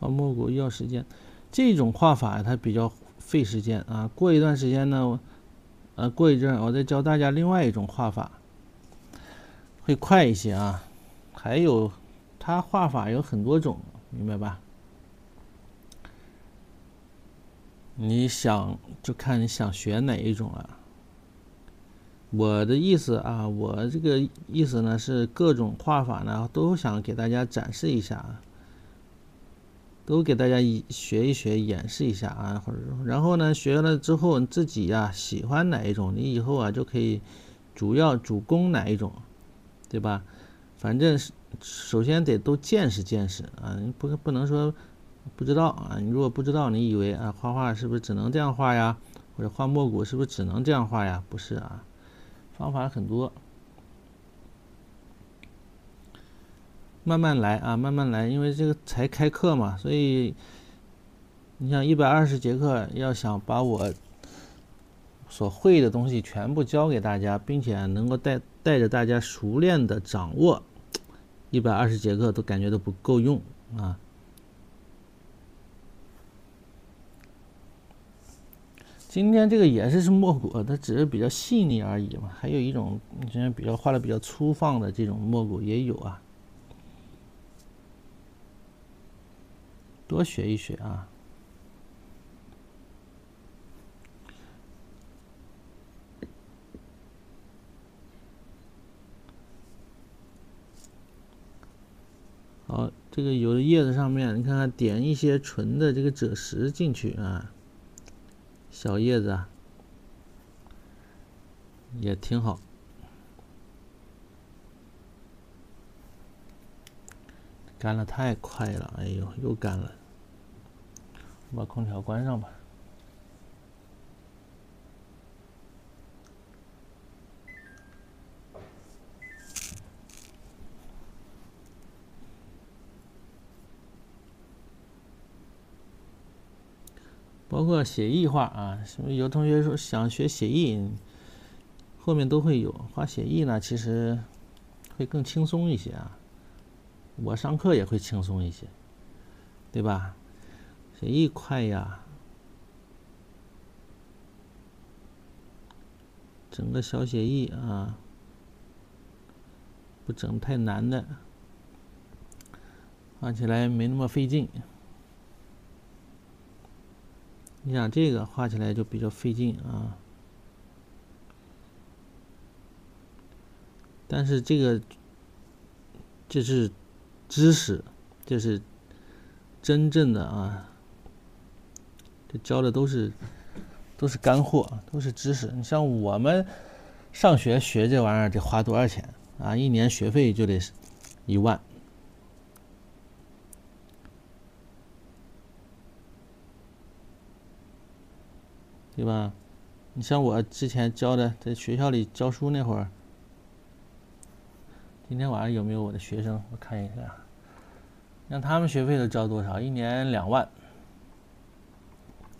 画时间，这种画法它比较费时间啊。过一段时间呢，呃，过一阵我再教大家另外一种画法，会快一些啊。还有，它画法有很多种，明白吧？你想就看你想学哪一种了。我的意思啊，我这个意思呢是各种画法呢都想给大家展示一下啊。都给大家一学一学，演示一下啊，或者然后呢，学了之后你自己呀喜欢哪一种，你以后啊就可以主要主攻哪一种，对吧？反正首先得都见识见识啊，你不不能说不知道啊。你如果不知道，你以为啊画画是不是只能这样画呀？或者画墨骨是不是只能这样画呀？不是啊，方法很多。慢慢来啊，慢慢来，因为这个才开课嘛，所以你想一百二十节课，要想把我所会的东西全部教给大家，并且能够带带着大家熟练的掌握，一百二十节课都感觉都不够用啊。今天这个也是是墨骨，它只是比较细腻而已嘛。还有一种，你像比较画的比较粗放的这种墨骨也有啊。多学一学啊！好，这个有的叶子上面，你看看点一些纯的这个赭石进去啊，小叶子啊，也挺好。干了太快了，哎呦，又干了。把空调关上吧。包括写意画啊，有同学说想学写意，后面都会有。画写意呢，其实会更轻松一些啊。我上课也会轻松一些，对吧？写意快呀，整个小写意啊，不整太难的，画起来没那么费劲。你想这个画起来就比较费劲啊，但是这个这是知识，这是真正的啊。这教的都是都是干货，都是知识。你像我们上学学这玩意儿得花多少钱啊？一年学费就得一万，对吧？你像我之前教的，在学校里教书那会儿，今天晚上有没有我的学生？我看一下，让他们学费都交多少？一年两万。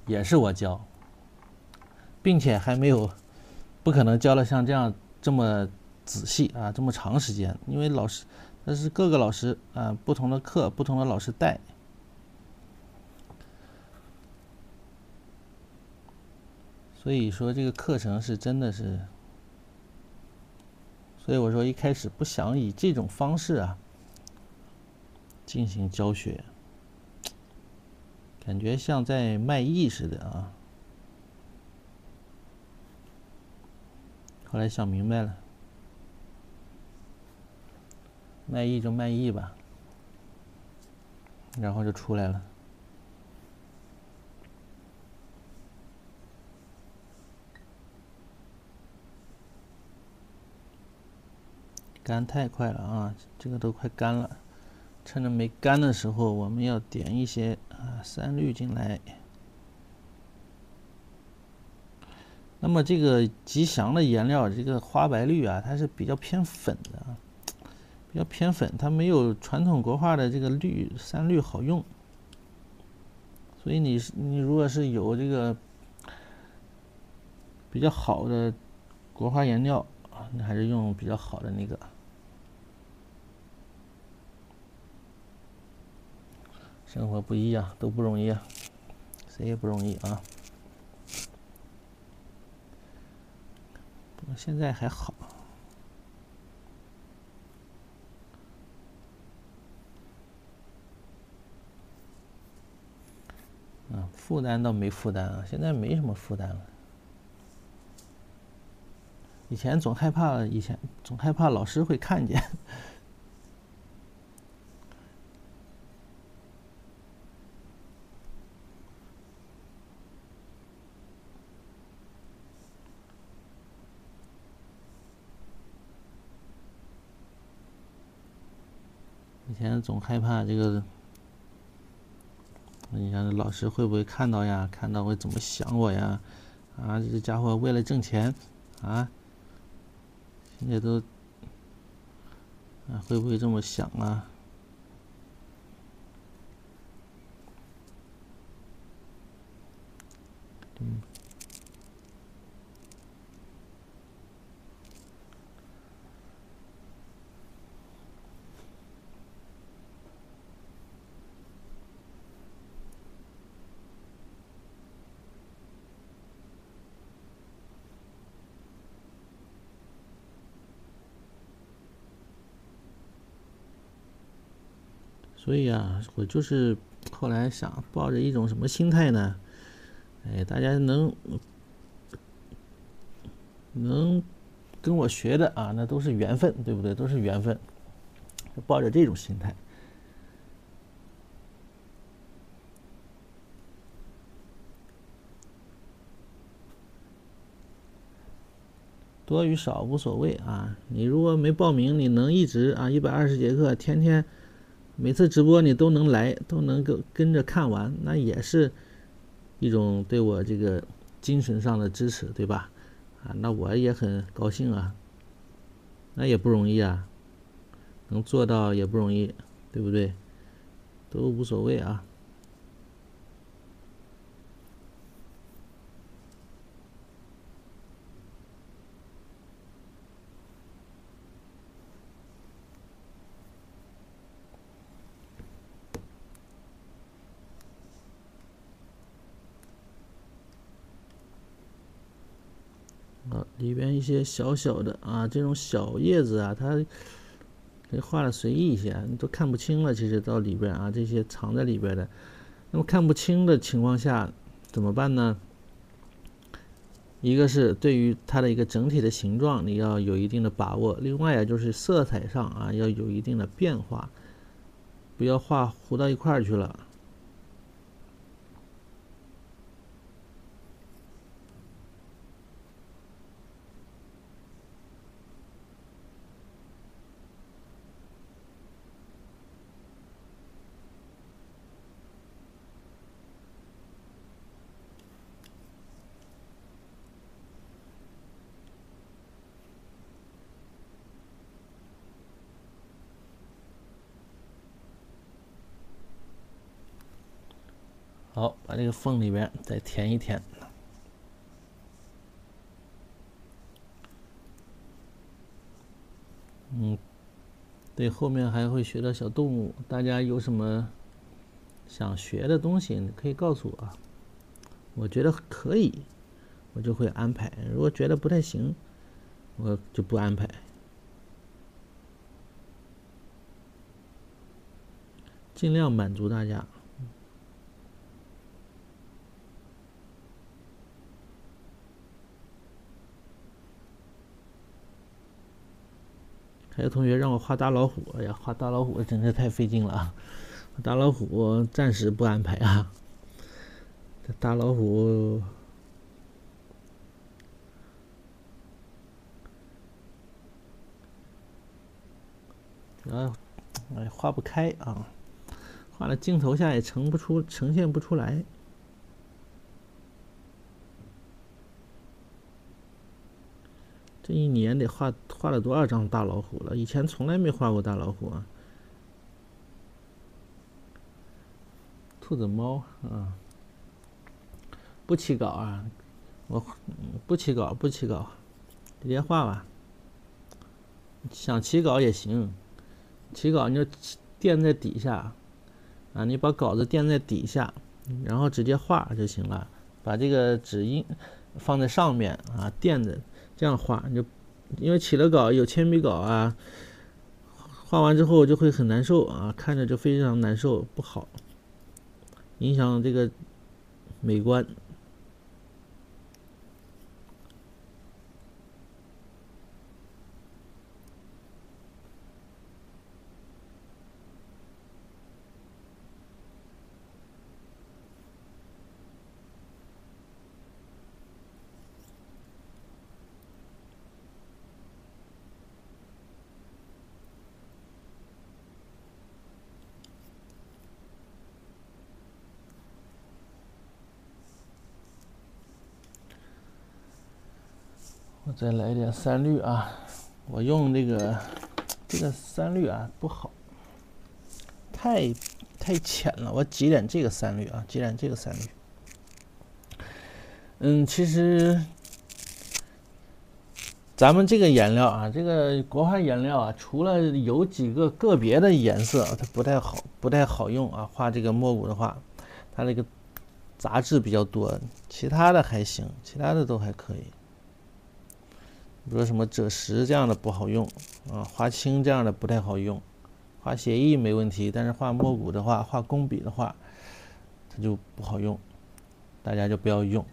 也是我教，并且还没有，不可能教的像这样这么仔细啊，这么长时间，因为老师那是各个老师啊，不同的课，不同的老师带，所以说这个课程是真的是，所以我说一开始不想以这种方式啊进行教学。感觉像在卖艺似的啊！后来想明白了，卖艺就卖艺吧，然后就出来了。干太快了啊！这个都快干了，趁着没干的时候，我们要点一些啊三氯进来。那么这个吉祥的颜料，这个花白绿啊，它是比较偏粉的，比较偏粉，它没有传统国画的这个绿三绿好用。所以你你如果是有这个比较好的国画颜料啊，你还是用比较好的那个。生活不易啊，都不容易啊，谁也不容易啊。现在还好，负担倒没负担啊，现在没什么负担了。以前总害怕，以前总害怕老师会看见。以总害怕这个，你想老师会不会看到呀？看到会怎么想我呀？啊，这家伙为了挣钱，啊，现在都啊，会不会这么想啊？嗯。所以啊，我就是后来想抱着一种什么心态呢？哎，大家能能跟我学的啊，那都是缘分，对不对？都是缘分，抱着这种心态，多与少无所谓啊。你如果没报名，你能一直啊一百二十节课，天天。每次直播你都能来，都能够跟着看完，那也是一种对我这个精神上的支持，对吧？啊，那我也很高兴啊，那也不容易啊，能做到也不容易，对不对？都无所谓啊。里边一些小小的啊，这种小叶子啊，它画的随意一些，你都看不清了。其实到里边啊，这些藏在里边的，那么看不清的情况下怎么办呢？一个是对于它的一个整体的形状，你要有一定的把握；另外啊，就是色彩上啊，要有一定的变化，不要画糊到一块儿去了。好，把这个缝里边再填一填。嗯，对，后面还会学到小动物，大家有什么想学的东西，你可以告诉我。我觉得可以，我就会安排；如果觉得不太行，我就不安排。尽量满足大家。还同学让我画大老虎，哎呀，画大老虎真是太费劲了啊！大老虎暂时不安排啊。这大老虎啊，哎，画不开啊，画了镜头下也呈不出，呈现不出来。这一年得画画了多少张大老虎了？以前从来没画过大老虎啊。兔子猫啊，不起稿啊，我不起稿，不起稿，直接画吧。想起稿也行，起稿你就垫在底下啊，你把稿子垫在底下，然后直接画就行了。把这个纸印放在上面啊，垫着。这样画你就，因为起了稿有铅笔稿啊，画完之后就会很难受啊，看着就非常难受，不好，影响这个美观。再来一点三绿啊！我用这个这个三绿啊不好，太太浅了。我挤点这个三绿啊，挤点这个三绿。嗯，其实咱们这个颜料啊，这个国画颜料啊，除了有几个个别的颜色它不太好，不太好用啊。画这个墨骨的话，它那个杂质比较多，其他的还行，其他的都还可以。比如说什么赭石这样的不好用啊，花青这样的不太好用，画写意没问题，但是画墨骨的话，画工笔的话，它就不好用，大家就不要用。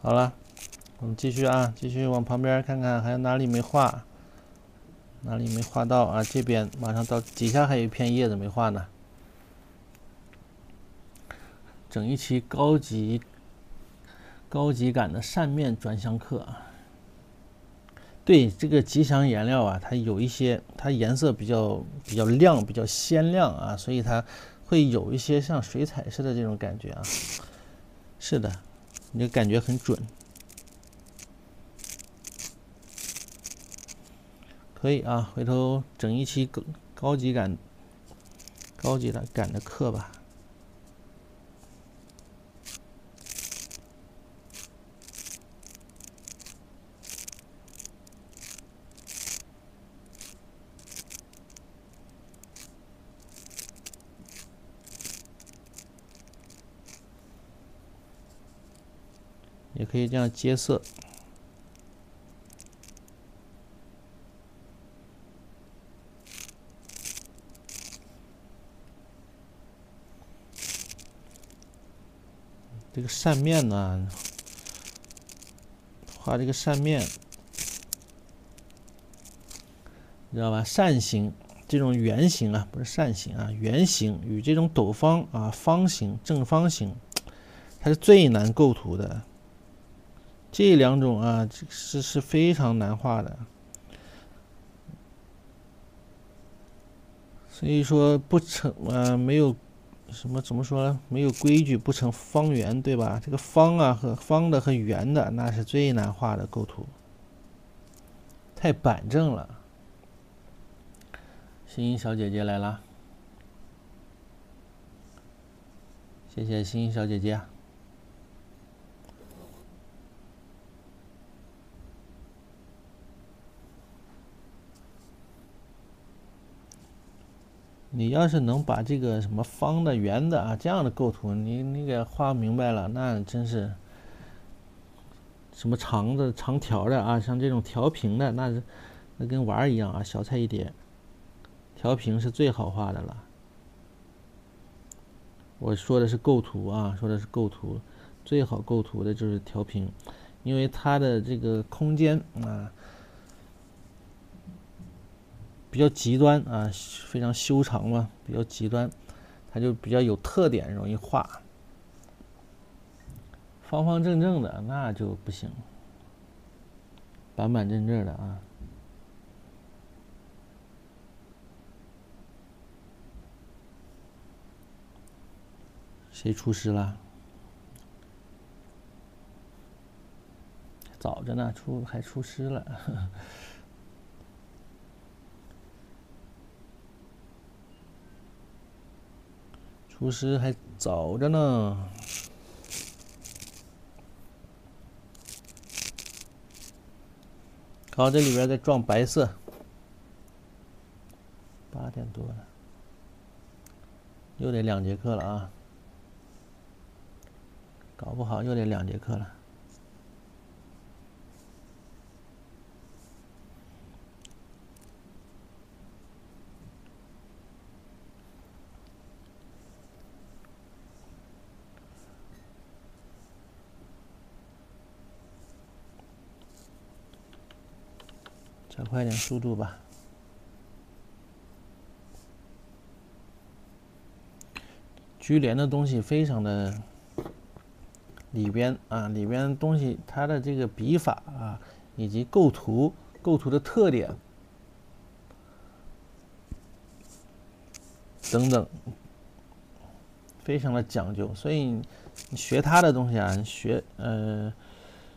好了，我们继续啊，继续往旁边看看，还有哪里没画，哪里没画到啊？这边马上到底下还有一片叶子没画呢。整一期高级、高级感的扇面专项课。对这个吉祥颜料啊，它有一些，它颜色比较比较亮，比较鲜亮啊，所以它会有一些像水彩似的这种感觉啊。是的。你就感觉很准，可以啊，回头整一期高高级感、高级的感的课吧。可以这样接色，这个扇面呢，画这个扇面，你知道吧？扇形这种圆形啊，不是扇形啊，圆形与这种斗方啊、方形、正方形，它是最难构图的。这两种啊，是是非常难画的，所以说不成啊，没有什么怎么说呢，没有规矩不成方圆，对吧？这个方啊和方的和圆的，那是最难画的构图，太板正了。欣欣小姐姐来啦，谢谢欣欣小姐姐。你要是能把这个什么方的、圆的啊这样的构图，你你给画明白了，那真是什么长的、长条的啊，像这种调平的，那是那跟玩儿一样啊，小菜一碟。调平是最好画的了。我说的是构图啊，说的是构图，最好构图的就是调平，因为它的这个空间啊比较极端啊，非常修长嘛，比较极端，它就比较有特点，容易画。方方正正的那就不行，板板正正的啊。谁出师了？早着呢，出还出师了。厨师还早着呢。好，这里边在撞白色。八点多了，又得两节课了啊。搞不好又得两节课了。加快点速度吧。居连的东西非常的。里边啊，里边东西它的这个笔法啊，以及构图、构图的特点等等，非常的讲究。所以你学他的东西啊，你学呃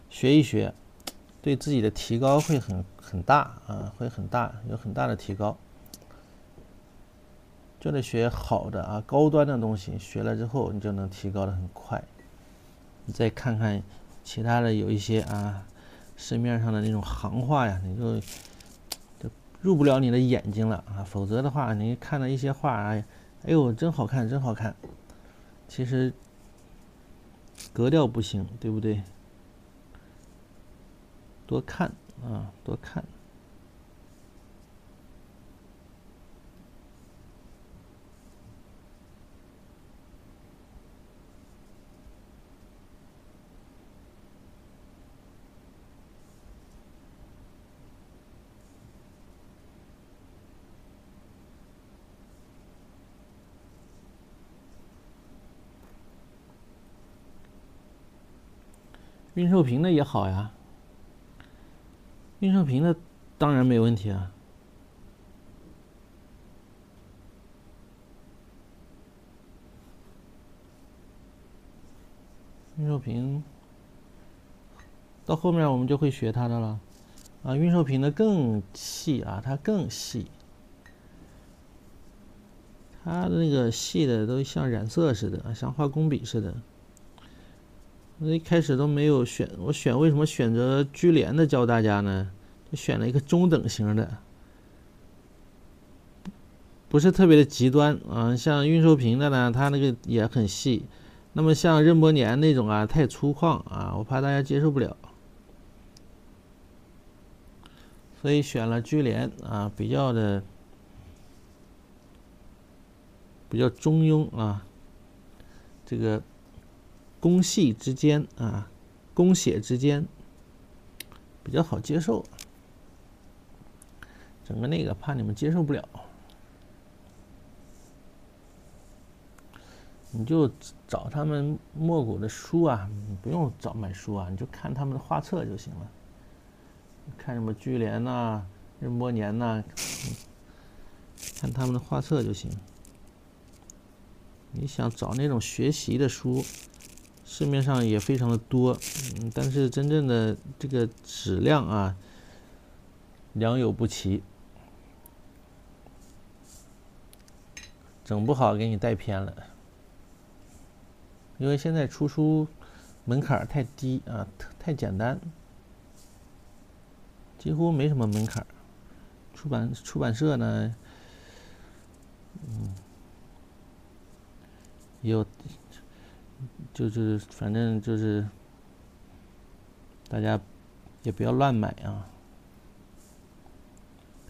学一学，对自己的提高会很很大啊，会很大，有很大的提高。就得学好的啊，高端的东西，学了之后你就能提高的很快。你再看看其他的有一些啊，市面上的那种行话呀，你就就入不了你的眼睛了啊。否则的话，你看到一些画，哎，哎呦，真好看，真好看。其实格调不行，对不对？多看啊，多看。运寿平的也好呀，运寿平的当然没问题啊。运寿平到后面我们就会学它的了，啊，运寿平的更细啊，它更细，它的那个细的都像染色似的，像画工笔似的。我一开始都没有选，我选为什么选择居联的教大家呢？就选了一个中等型的，不是特别的极端啊。像运寿平的呢，它那个也很细。那么像任伯年那种啊，太粗犷啊，我怕大家接受不了，所以选了居联啊，比较的比较中庸啊，这个。工细之间啊，工写之间比较好接受，整个那个怕你们接受不了，你就找他们墨谷的书啊，你不用找买书啊，你就看他们的画册就行了，看什么居联呐、任伯年呐，看他们的画册就行。你想找那种学习的书？市面上也非常的多，嗯，但是真正的这个质量啊，良莠不齐，整不好给你带偏了。因为现在出书门槛太低啊，太简单，几乎没什么门槛。出版出版社呢，嗯，有，就是反正就是大家也不要乱买啊，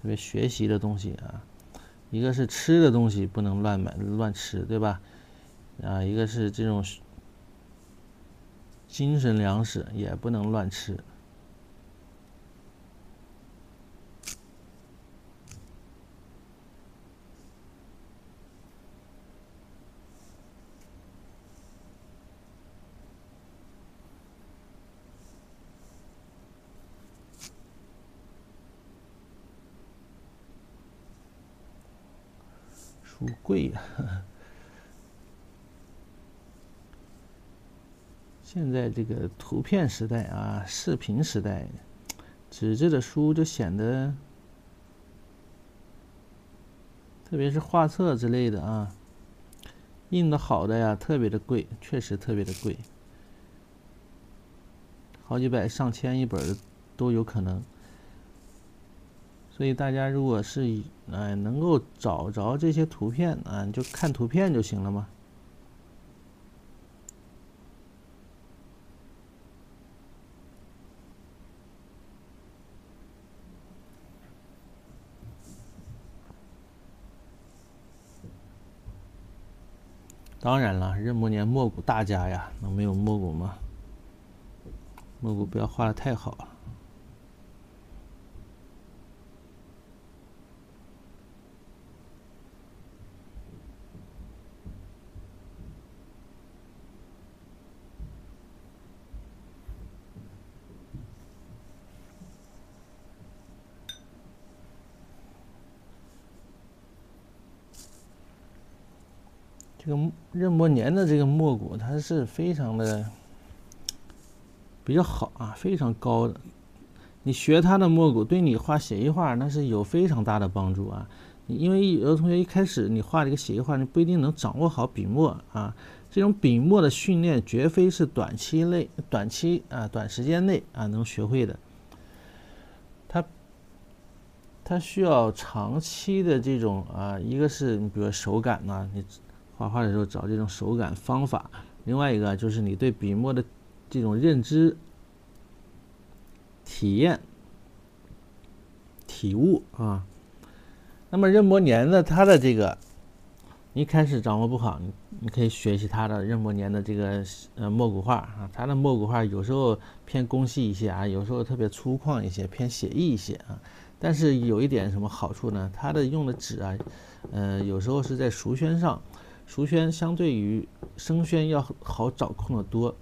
特别学习的东西啊，一个是吃的东西不能乱买乱吃，对吧？啊，一个是这种精神粮食也不能乱吃。书柜呀。现在这个图片时代啊，视频时代，纸质的书就显得，特别是画册之类的啊，印的好的呀，特别的贵，确实特别的贵，好几百上千一本都有可能。所以大家如果是哎能够找着这些图片啊，你就看图片就行了嘛。当然了，壬末年墨谷大家呀，能没有墨谷吗？墨谷不要画的太好了。这个壬末年的这个墨骨，它是非常的比较好啊，非常高的。你学它的墨骨，对你画写意画那是有非常大的帮助啊。因为有的同学一开始你画这个写意画，你不一定能掌握好笔墨啊。这种笔墨的训练，绝非是短期内、短期啊、短时间内啊能学会的。它它需要长期的这种啊，一个是你比如手感呐，你。画画的时候找这种手感方法，另外一个就是你对笔墨的这种认知、体验、体悟啊。那么任伯年的他的这个，一开始掌握不好，你可以学习他的任伯年的这个呃墨骨画啊。他的墨骨画有时候偏工细一些啊，有时候特别粗犷一些，偏写意一些啊。但是有一点什么好处呢？他的用的纸啊，呃，有时候是在熟宣上。熟宣相对于生宣要好掌控的多，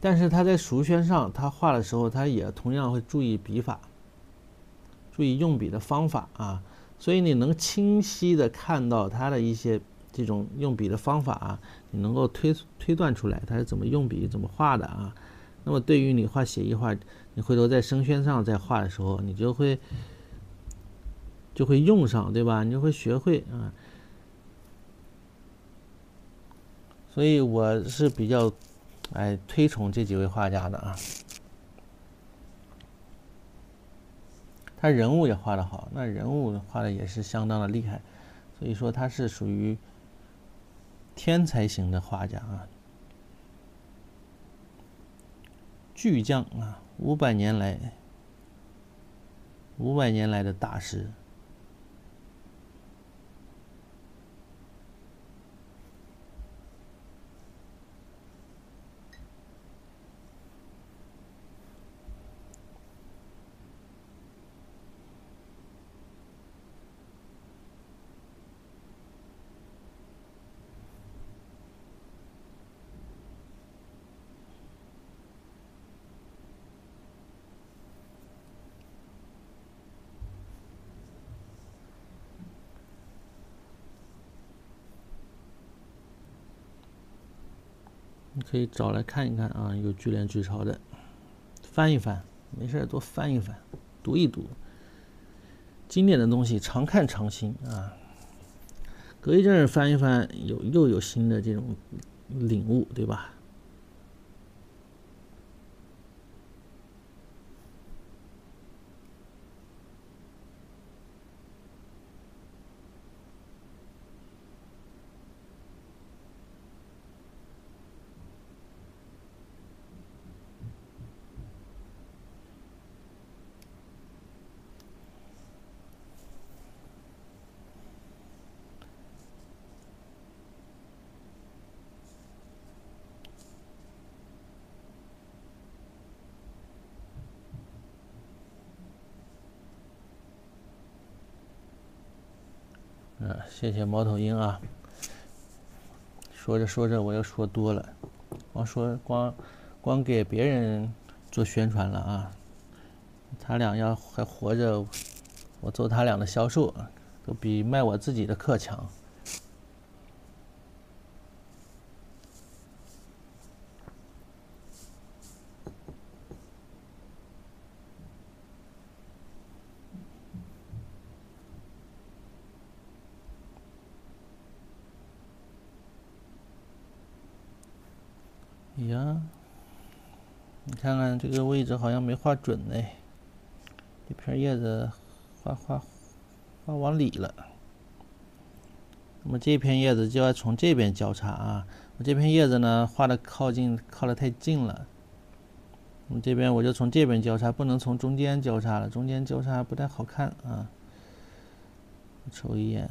但是他在熟宣上，他画的时候，他也同样会注意笔法，注意用笔的方法啊，所以你能清晰的看到他的一些这种用笔的方法啊，你能够推推断出来他是怎么用笔、怎么画的啊。那么对于你画写意画，你回头在生宣上再画的时候，你就会就会用上，对吧？你就会学会啊。所以我是比较，哎，推崇这几位画家的啊。他人物也画的好，那人物画的也是相当的厉害，所以说他是属于天才型的画家啊，巨匠啊，五百年来，五百年来的大师。你可以找来看一看啊，有聚联聚潮的，翻一翻，没事多翻一翻，读一读。经典的东西常看常新啊，隔一阵翻一翻，有又有新的这种领悟，对吧？嗯，这些猫头鹰啊。说着说着，我又说多了，光说光光给别人做宣传了啊。他俩要还活着，我做他俩的销售，都比卖我自己的课强。呀，你这个位置好像没画准呢，这片叶子画画画往里了。那么这片叶子就要从这边交叉啊，我这片叶子呢画的靠近，靠的太近了。那么这边我就从这边交叉，不能从中间交叉了，中间交叉不太好看啊。瞅一眼，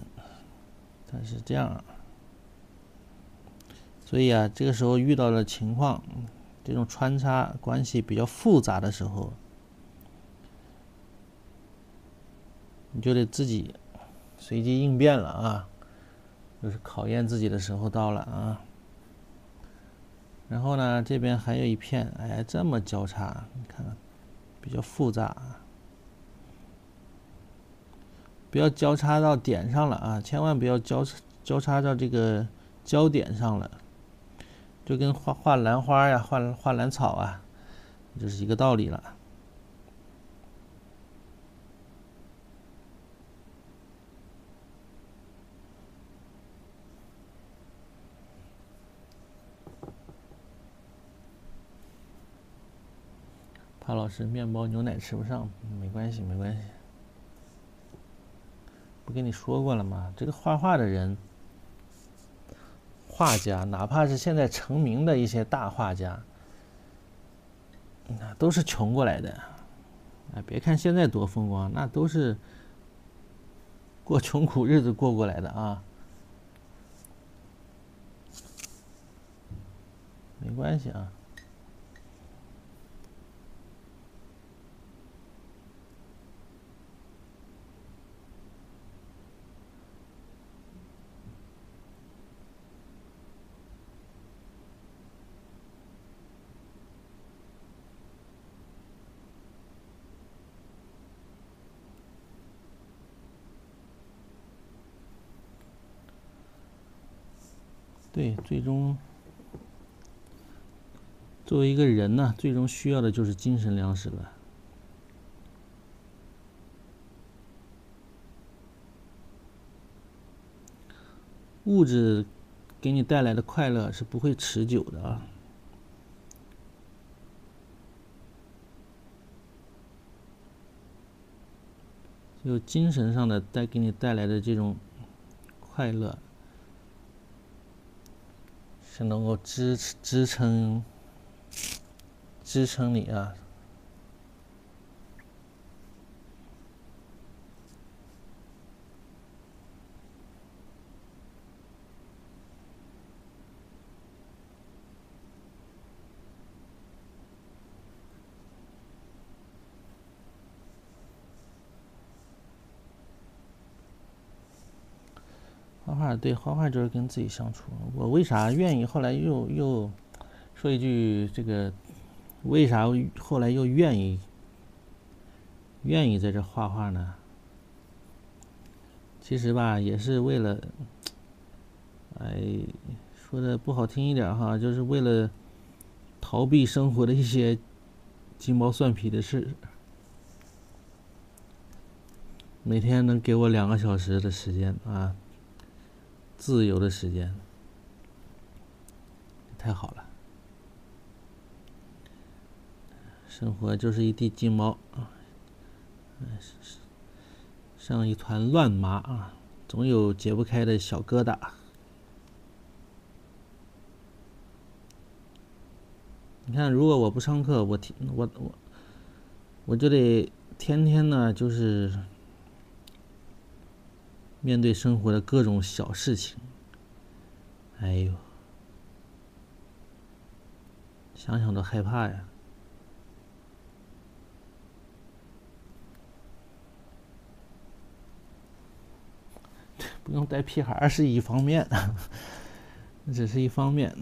它是这样。所以啊，这个时候遇到的情况，这种穿插关系比较复杂的时候，你就得自己随机应变了啊，就是考验自己的时候到了啊。然后呢，这边还有一片，哎，这么交叉，你看，比较复杂，不要交叉到点上了啊，千万不要交叉交叉到这个焦点上了。就跟画画兰花呀，画画兰草啊，就是一个道理了。怕老师面包牛奶吃不上，没关系，没关系。不跟你说过了吗？这个画画的人。画家，哪怕是现在成名的一些大画家，那都是穷过来的。哎，别看现在多风光，那都是过穷苦日子过过来的啊。没关系啊。对，最终作为一个人呢，最终需要的就是精神粮食了。物质给你带来的快乐是不会持久的啊，就精神上的带给你带来的这种快乐。是能够支支撑支撑你啊！画对，画画就是跟自己相处。我为啥愿意？后来又又说一句这个，为啥后来又愿意愿意在这画画呢？其实吧，也是为了，哎，说的不好听一点哈，就是为了逃避生活的一些鸡毛蒜皮的事。每天能给我两个小时的时间啊。自由的时间，太好了。生活就是一地鸡毛啊，像一团乱麻啊，总有解不开的小疙瘩。你看，如果我不上课，我天，我我我就得天天呢，就是。面对生活的各种小事情，哎呦，想想都害怕呀！不用带屁孩是一方面，只是一方面。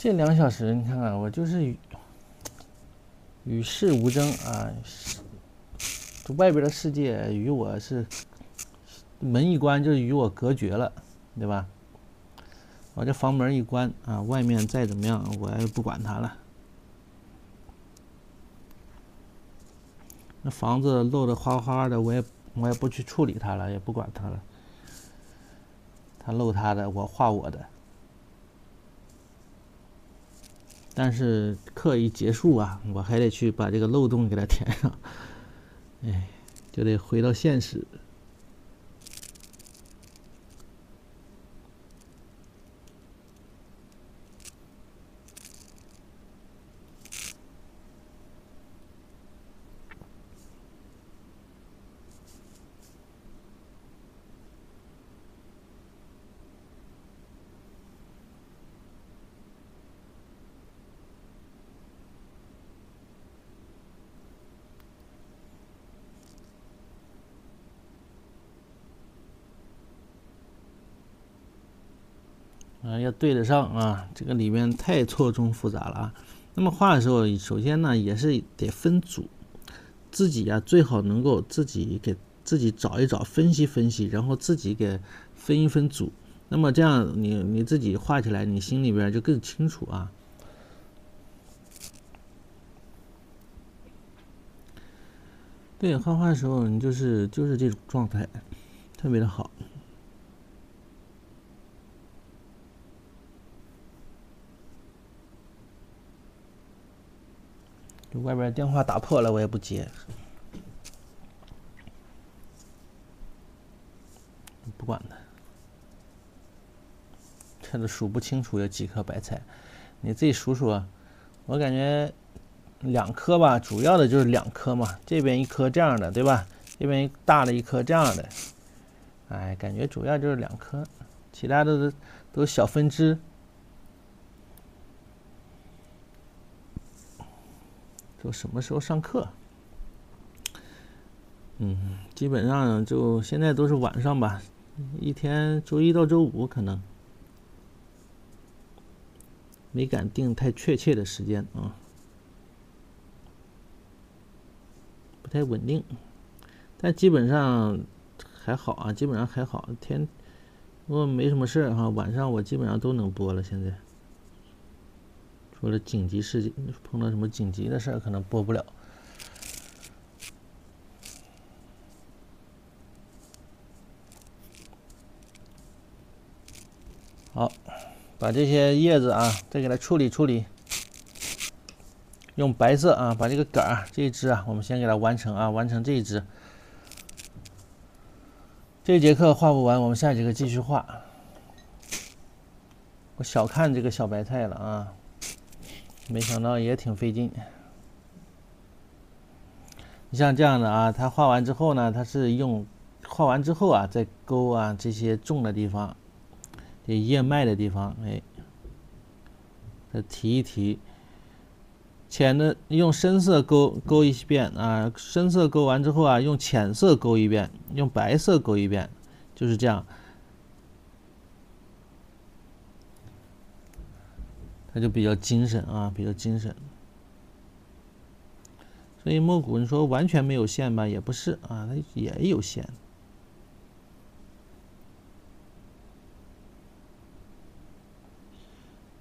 这两小时，你看看，我就是与与世无争啊，这外边的世界与我是门一关，就与我隔绝了，对吧？我这房门一关啊，外面再怎么样，我也不管它了。那房子漏的哗哗的，我也我也不去处理它了，也不管它了。他漏他的，我画我的。但是课一结束啊，我还得去把这个漏洞给它填上，哎，就得回到现实。对得上啊！这个里面太错综复杂了啊。那么画的时候，首先呢也是得分组，自己呀最好能够自己给自己找一找，分析分析，然后自己给分一分组。那么这样你你自己画起来，你心里边就更清楚啊。对，画画的时候你就是就是这种状态，特别的好。外边电话打破了，我也不接，不管他，这都数不清楚有几颗白菜，你自己数数。我感觉两颗吧，主要的就是两颗嘛，这边一颗这样的，对吧？这边大的一颗这样的，哎，感觉主要就是两颗，其他的都都小分支。说什么时候上课？嗯，基本上就现在都是晚上吧，一天周一到周五可能，没敢定太确切的时间啊，不太稳定，但基本上还好啊，基本上还好，天如果没什么事儿哈，晚上我基本上都能播了，现在。除了紧急事件，碰到什么紧急的事儿，可能播不了。好，把这些叶子啊，再给它处理处理，用白色啊，把这个杆儿这一支啊，我们先给它完成啊，完成这一支。这节课画不完，我们下节课继续画。我小看这个小白菜了啊。没想到也挺费劲。你像这样的啊，他画完之后呢，他是用画完之后啊，再勾啊这些重的地方，这叶脉的地方，哎，再提一提。浅的用深色勾勾一遍啊，深色勾完之后啊，用浅色勾一遍，用白色勾一遍，就是这样。他就比较精神啊，比较精神。所以墨古，你说完全没有线吧，也不是啊，它也有线。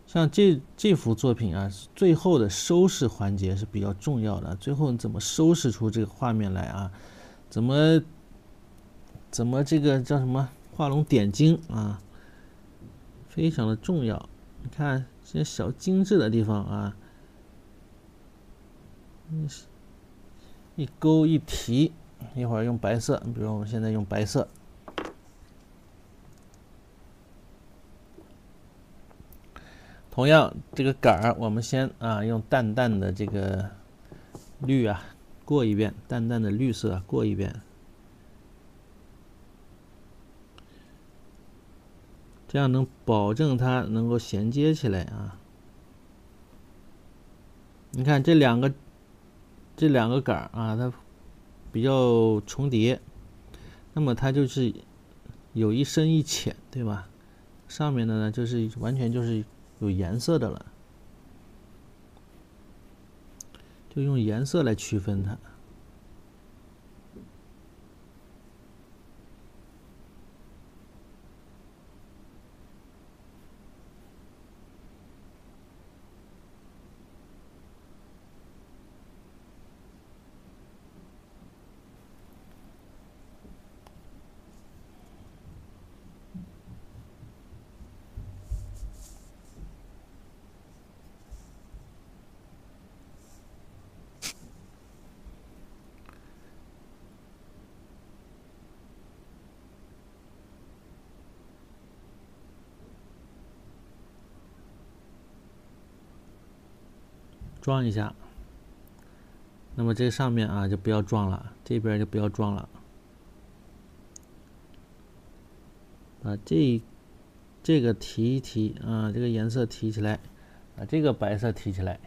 像这这幅作品啊，最后的收拾环节是比较重要的。最后你怎么收拾出这个画面来啊？怎么怎么这个叫什么画龙点睛啊？非常的重要。你看。这些小精致的地方啊，一勾一提，一会儿用白色，比如我们现在用白色。同样，这个杆儿，我们先啊用淡淡的这个绿啊过一遍，淡淡的绿色过一遍。这样能保证它能够衔接起来啊。你看这两个这两个杆啊，它比较重叠，那么它就是有一深一浅，对吧？上面的呢，就是完全就是有颜色的了，就用颜色来区分它。撞一下，那么这上面啊就不要撞了，这边就不要撞了，把这这个提一提啊，这个颜色提起来，把这个白色提起来。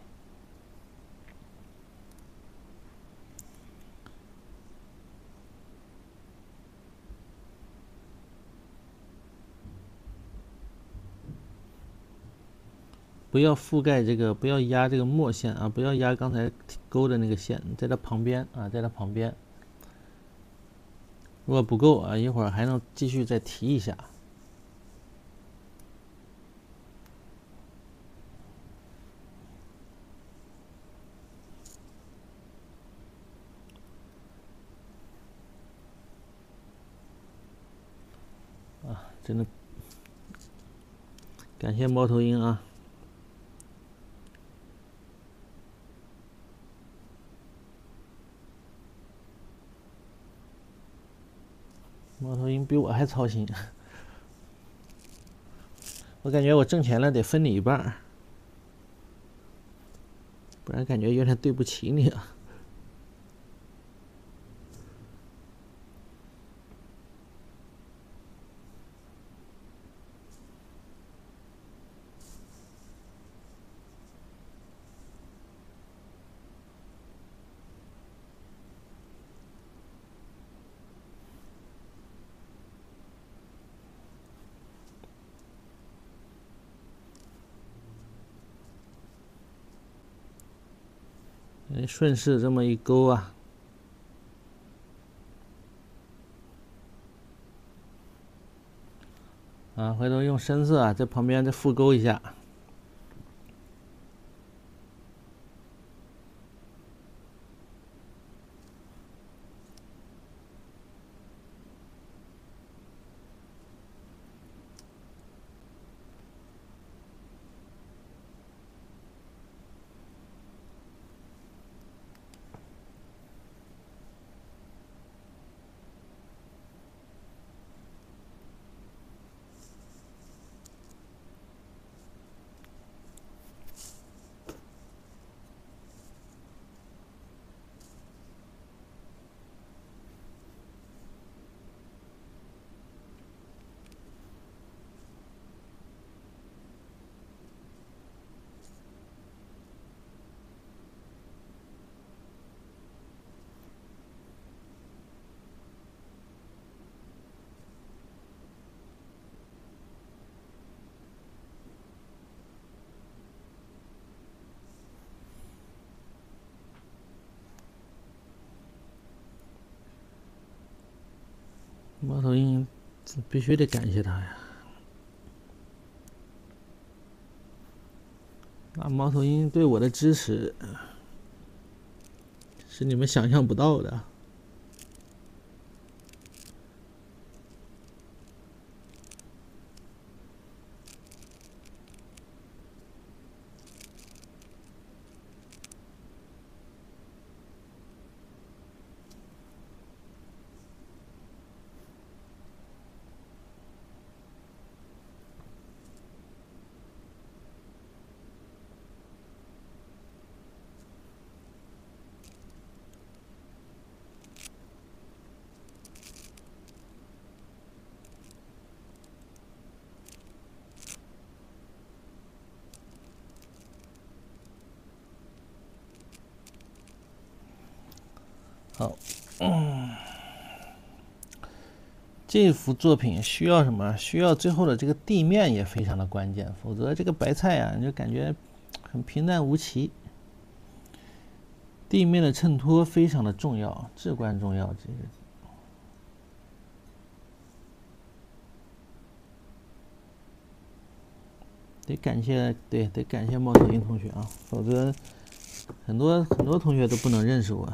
不要覆盖这个，不要压这个墨线啊！不要压刚才勾的那个线，在它旁边啊，在它旁边。如果不够啊，一会儿还能继续再提一下。啊，真的，感谢猫头鹰啊！猫头鹰比我还操心，我感觉我挣钱了得分你一半，不然感觉有点对不起你啊。哎顺势这么一勾啊，啊，回头用深色啊，在旁边再复勾一下。猫头鹰必须得感谢他呀！那猫头鹰对我的支持是你们想象不到的。这幅作品需要什么？需要最后的这个地面也非常的关键，否则这个白菜啊，你就感觉很平淡无奇。地面的衬托非常的重要，至关重要。这个得感谢，对，得感谢猫头鹰同学啊，否则很多很多同学都不能认识我。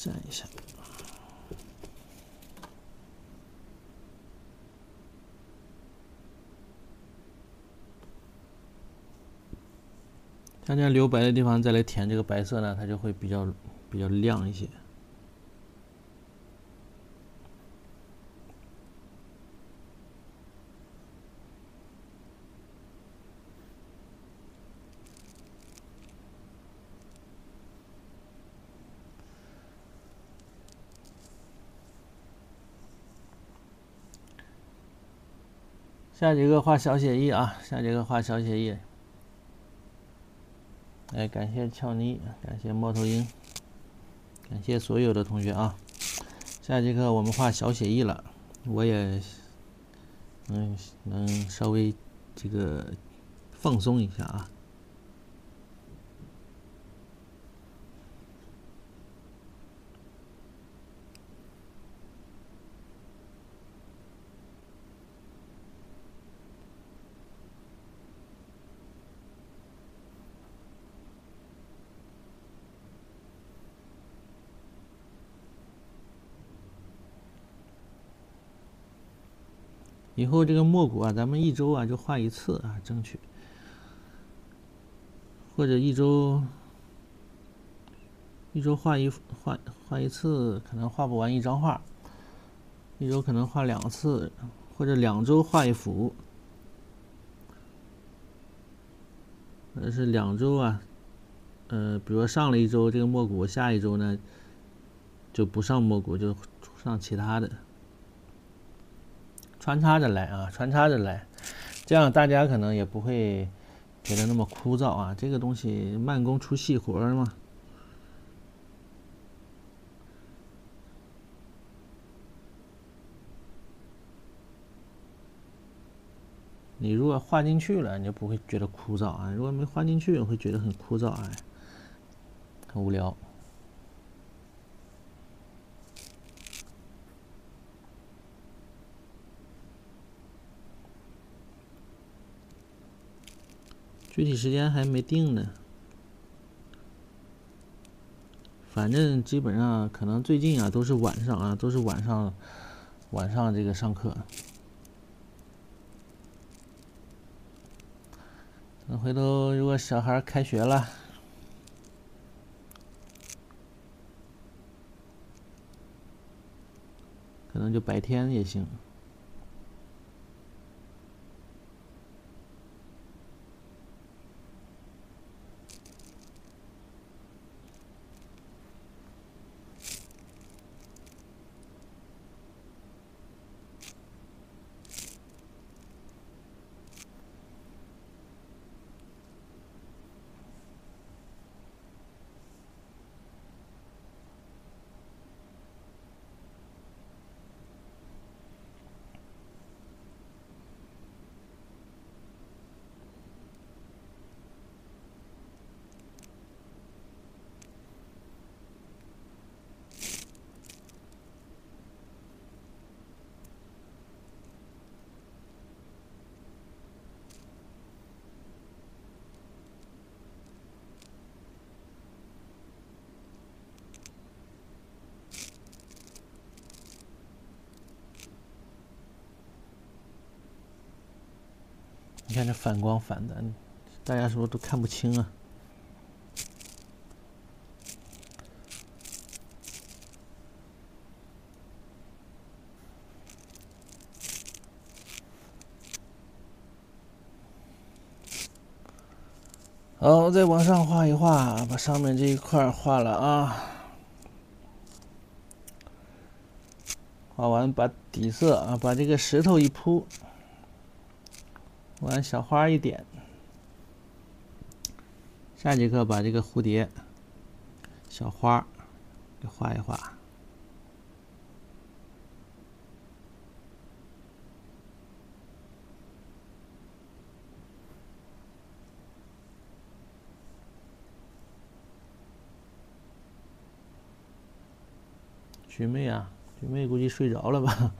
蘸一下，像这样留白的地方再来填这个白色呢，它就会比较比较亮一些。下节课画小写意啊，下节课画小写意。哎，感谢俏妮，感谢猫头鹰，感谢所有的同学啊。下节课我们画小写意了，我也能能稍微这个放松一下啊。以后这个墨谷啊，咱们一周啊就画一次啊，争取，或者一周一周画一幅画画一次，可能画不完一张画，一周可能画两次，或者两周画一幅，或者是两周啊，呃，比如说上了一周这个墨谷，下一周呢就不上墨谷，就上其他的。穿插着来啊，穿插着来，这样大家可能也不会觉得那么枯燥啊。这个东西慢工出细活嘛。你如果画进去了，你就不会觉得枯燥啊。如果没画进去，会觉得很枯燥啊，很无聊。具体时间还没定呢，反正基本上可能最近啊都是晚上啊都是晚上，晚上这个上课。等回头如果小孩开学了，可能就白天也行。看这反光反的，大家是不是都看不清啊？好，再往上画一画，把上面这一块画了啊。画完，把底色啊，把这个石头一铺，完小花一点。下节课把这个蝴蝶小花给画一画。学妹啊，学妹估计睡着了吧？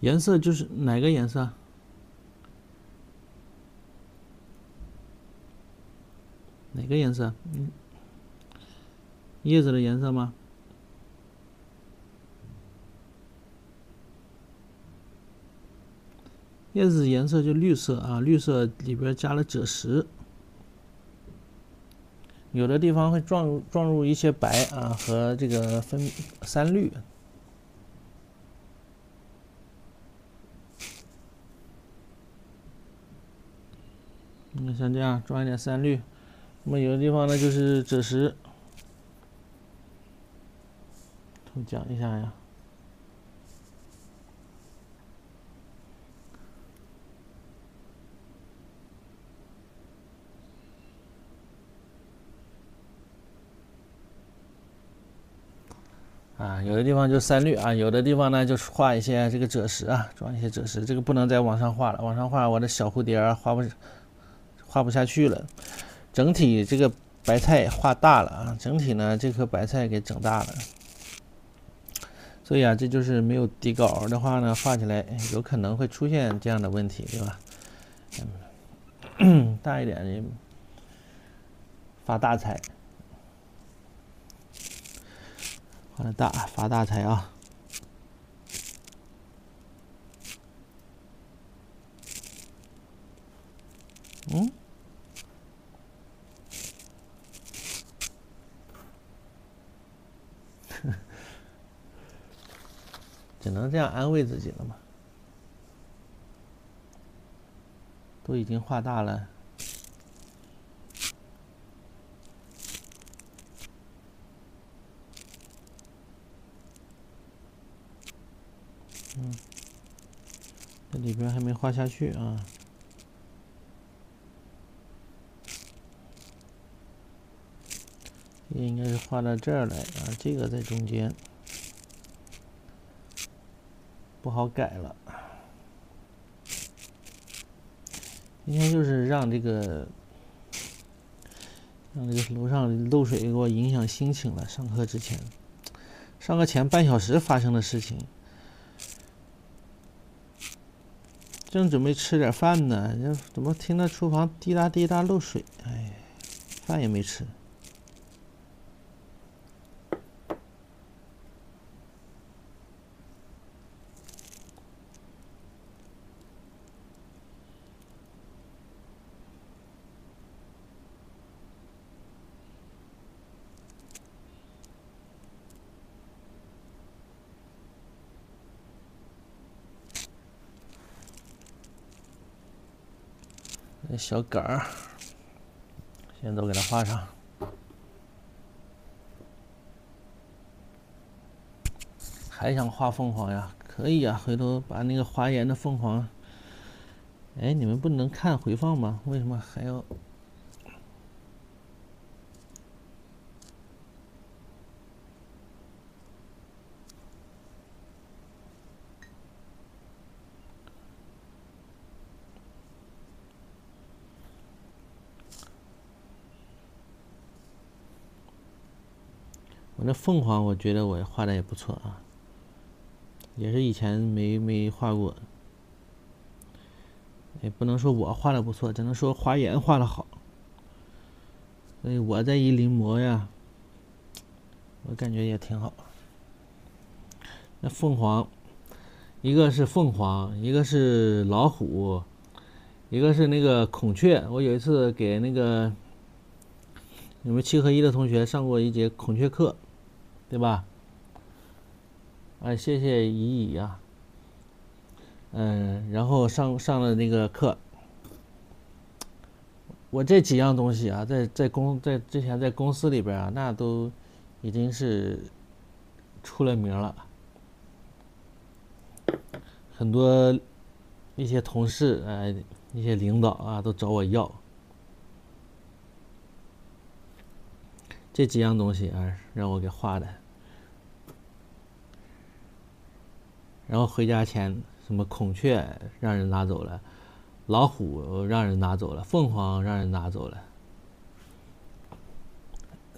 颜色就是哪个颜色？哪个颜色？嗯，叶子的颜色吗？叶子颜色就绿色啊，绿色里边加了赭石，有的地方会撞撞入一些白啊和这个分三绿。像这样装一点三绿，那么有的地方呢就是赭石，我讲一下呀。啊，有的地方就三绿啊，有的地方呢就是画一些这个赭石啊，装一些赭石，这个不能再往上画了，往上画我的小蝴蝶儿画不。画不下去了，整体这个白菜画大了啊，整体呢这颗白菜给整大了，所以啊这就是没有底稿的话呢，画起来有可能会出现这样的问题，对吧？嗯，大一点的发大财，画的大发大财啊，嗯。只能这样安慰自己了嘛？都已经画大了，嗯，这里边还没画下去啊，应该是画到这儿来啊，这个在中间。不好改了，今天就是让这个让这个楼上漏水给我影响心情了。上课之前，上课前半小时发生的事情，正准备吃点饭呢，怎么听到厨房滴答滴答漏水？哎，饭也没吃。那小杆儿，先都给它画上。还想画凤凰呀？可以呀，回头把那个华严的凤凰。哎，你们不能看回放吗？为什么还要？那凤凰，我觉得我画的也不错啊，也是以前没没画过。也不能说我画的不错，只能说华严画的好。所以我在一临摹呀，我感觉也挺好。那凤凰，一个是凤凰，一个是老虎，一个是那个孔雀。我有一次给那个你们七合一的同学上过一节孔雀课。对吧？哎，谢谢怡怡啊。嗯，然后上上了那个课，我这几样东西啊，在在公在之前在公司里边啊，那都已经是出了名了，很多一些同事哎，一些领导啊，都找我要这几样东西啊，让我给画的。然后回家前，什么孔雀让人拿走了，老虎让人拿走了，凤凰让人拿走了，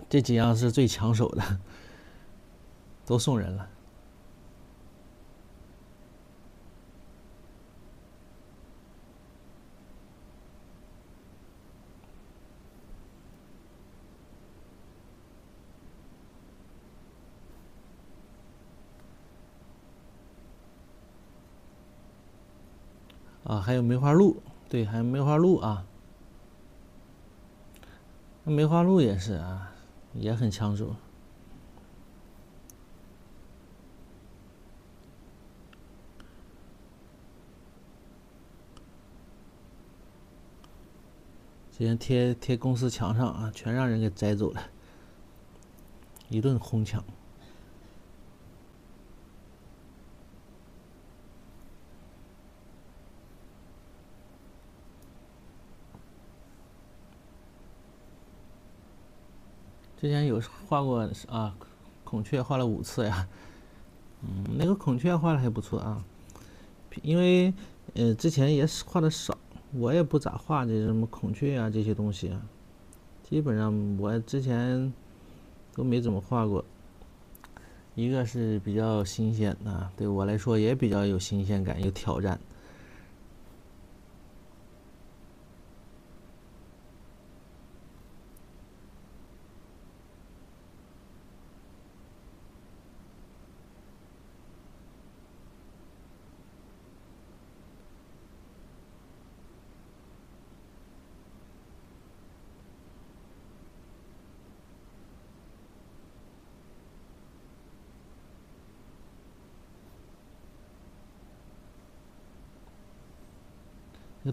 这几样是最抢手的，都送人了。啊，还有梅花鹿，对，还有梅花鹿啊。梅花鹿也是啊，也很抢手。之前贴贴公司墙上啊，全让人给摘走了，一顿哄抢。之前有 画过啊，孔雀画了五次呀，嗯，那个孔雀画的还不错啊，因为呃之前也是画的少，我也不咋画这什么孔雀啊这些东西啊，基本上我之前都没怎么画过，一个是比较新鲜的，对我来说也比较有新鲜感，有挑战。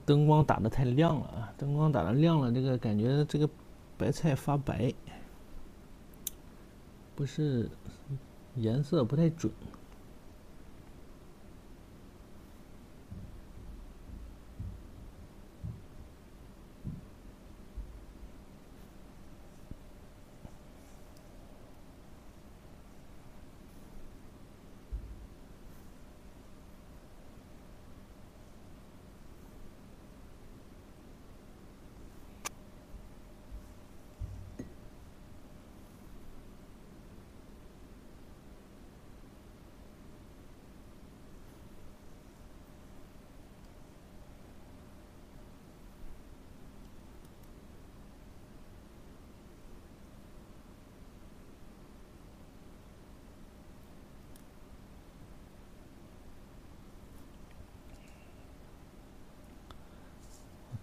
灯光打的太亮了啊！灯光打的亮了，这个感觉这个白菜发白，不是颜色不太准。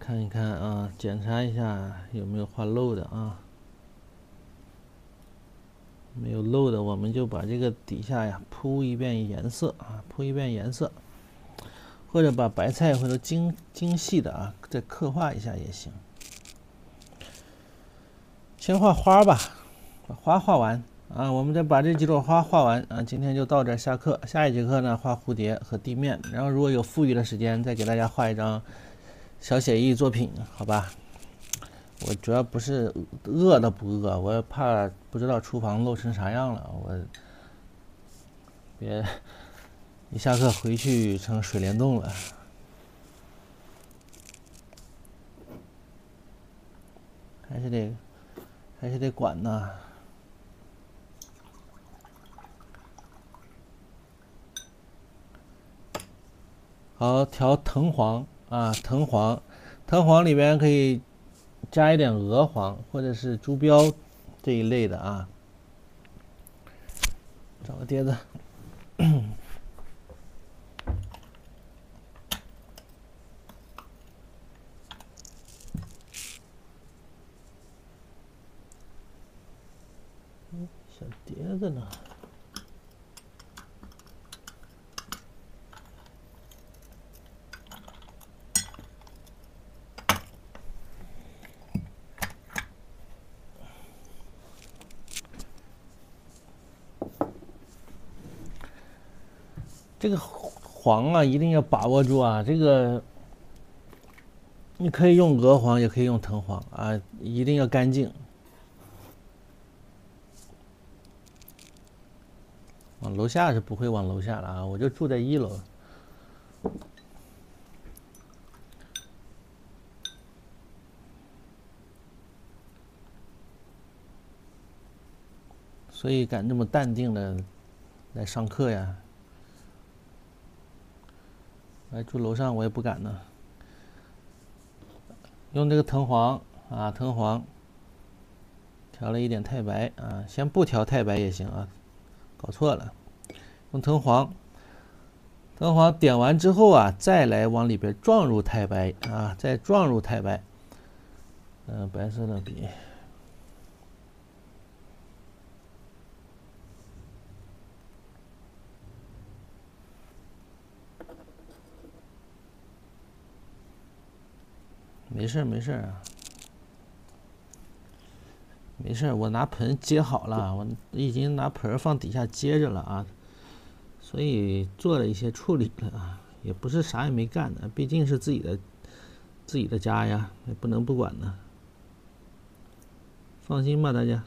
看一看啊，检查一下有没有画漏的啊，没有漏的，我们就把这个底下呀铺一遍颜色啊，铺一遍颜色，或者把白菜或者精精细的啊再刻画一下也行。先画花吧，把花画完啊，我们再把这几朵花画完啊。今天就到这下课，下一节课呢画蝴蝶和地面，然后如果有富裕的时间，再给大家画一张小写意作品，好吧？我主要不是饿的不饿，我怕不知道厨房漏成啥样了，我别 一下课回去成水帘洞了，还是得还是得管呐。好，调藤黄啊，藤黄，藤黄里边可以。加一点鹅黄或者是朱标这一类的啊，找个碟子，小碟子呢？这个黄啊，一定要把握住啊！这个你可以用鹅黄，也可以用藤黄啊，一定要干净。往楼下是不会往楼下了啊，我就住在一楼，所以敢这么淡定的来上课呀。来住楼上我也不敢呢。用这个藤黄啊，藤黄调了一点太白啊，先不调太白也行啊，搞错了。用藤黄，藤黄点完之后啊，再来往里边撞入太白啊，再撞入太白。嗯，白色的笔。没事儿，没事儿啊，没事儿。我拿盆接好了，我已经拿盆放底下接着了啊，所以做了一些处理了啊，也不是啥也没干的，毕竟是自己的自己的家呀，也不能不管呢。放心吧，大家。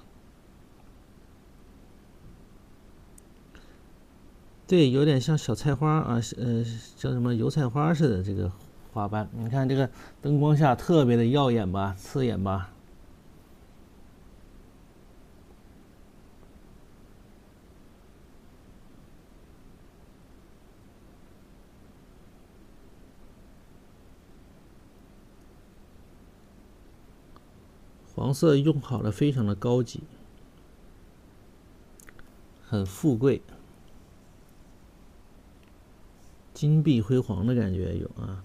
对，有点像小菜花啊，呃，像什么油菜花似的这个。花瓣，你看这个灯光下特别的耀眼吧，刺眼吧。黄色用好了，非常的高级，很富贵，金碧辉煌的感觉有啊。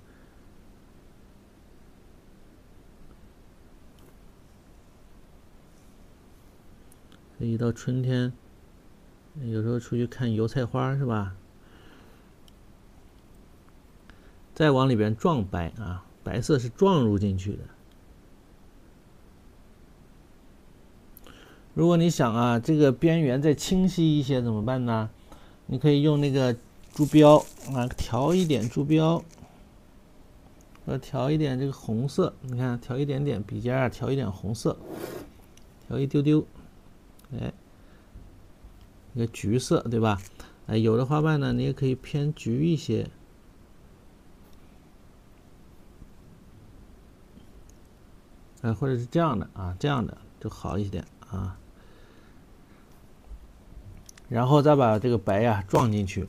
一到春天，有时候出去看油菜花是吧？再往里边撞白啊，白色是撞入进去的。如果你想啊，这个边缘再清晰一些怎么办呢？你可以用那个朱标啊，调一点朱标，呃，调一点这个红色，你看，调一点点笔尖啊，调一点红色，调一丢丢。哎，一个橘色，对吧？哎，有的花瓣呢，你也可以偏橘一些，哎，或者是这样的啊，这样的就好一点啊。然后再把这个白呀撞进去，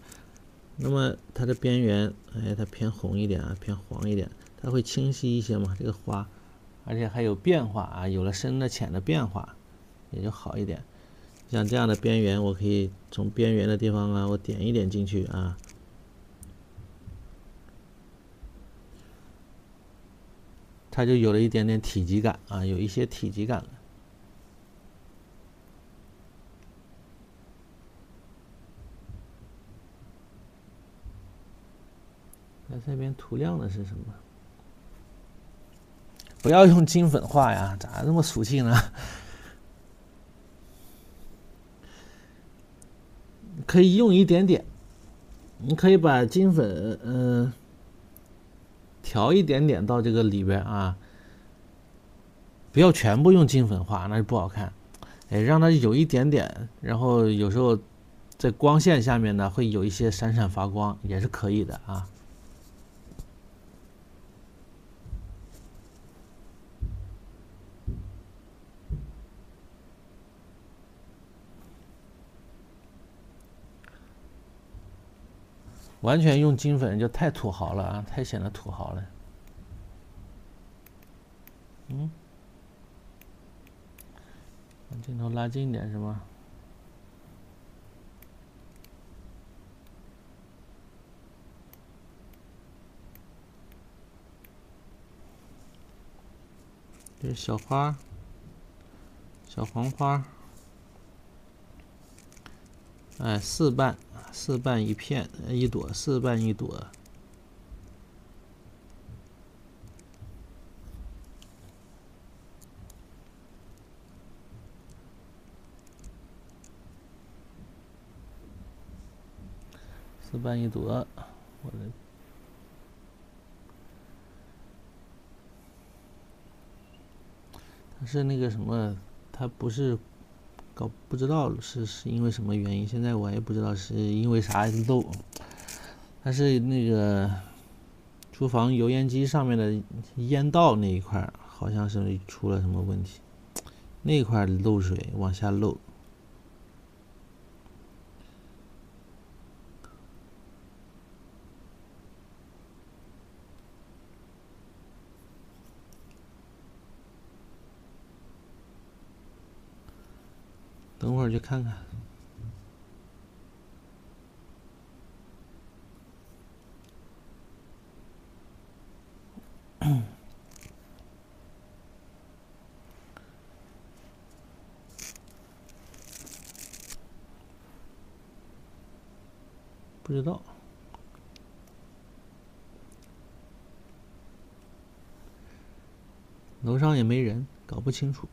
那么它的边缘，哎，它偏红一点啊，偏黄一点，它会清晰一些嘛？这个花，而且还有变化啊，有了深的、浅的变化。也就好一点，像这样的边缘，我可以从边缘的地方啊，我点一点进去啊，它就有了一点点体积感啊，有一些体积感了。这边涂亮的是什么？不要用金粉画呀，咋这么俗气呢？可以用一点点，你可以把金粉嗯调一点点到这个里边啊，不要全部用金粉画，那就不好看。哎，让它有一点点，然后有时候在光线下面呢，会有一些闪闪发光，也是可以的啊。完全用金粉就太土豪了啊，太显得土豪了。嗯，把镜头拉近一点是吗？这是小花，小黄花，哎，四瓣。四瓣一片，一朵，四瓣一朵，四瓣一朵，我的，它是那个什么，它不是。搞不知道是是因为什么原因，现在我也不知道是因为啥漏。但是那个厨房油烟机上面的烟道那一块好像是出了什么问题，那块漏水往下漏。等会儿去看看，不知道，楼上也没人，搞不清楚。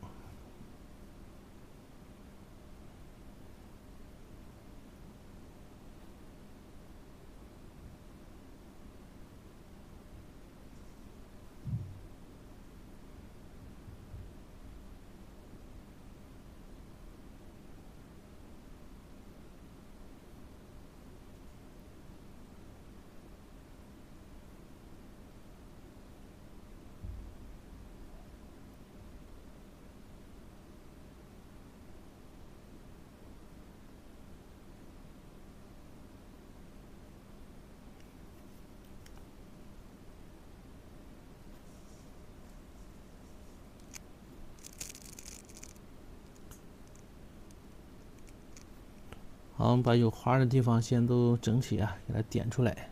好，我们把有花的地方先都整体啊，给它点出来，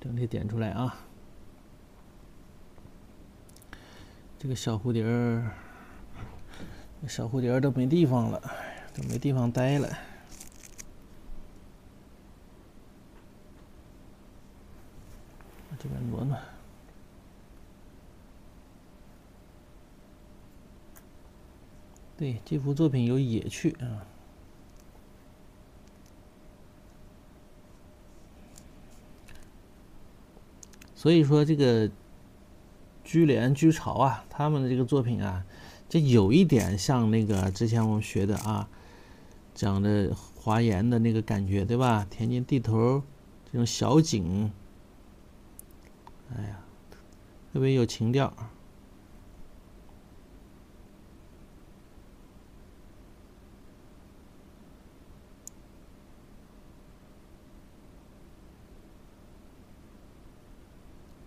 整体点出来啊。这个小蝴蝶儿，小蝴蝶儿都没地方了，都没地方待了。这边挪挪。对，这幅作品有野趣啊。所以说，这个居廉居巢啊，他们的这个作品啊，就有一点像那个之前我们学的啊，讲的华严的那个感觉，对吧？田间地头这种小景，哎呀，特别有情调。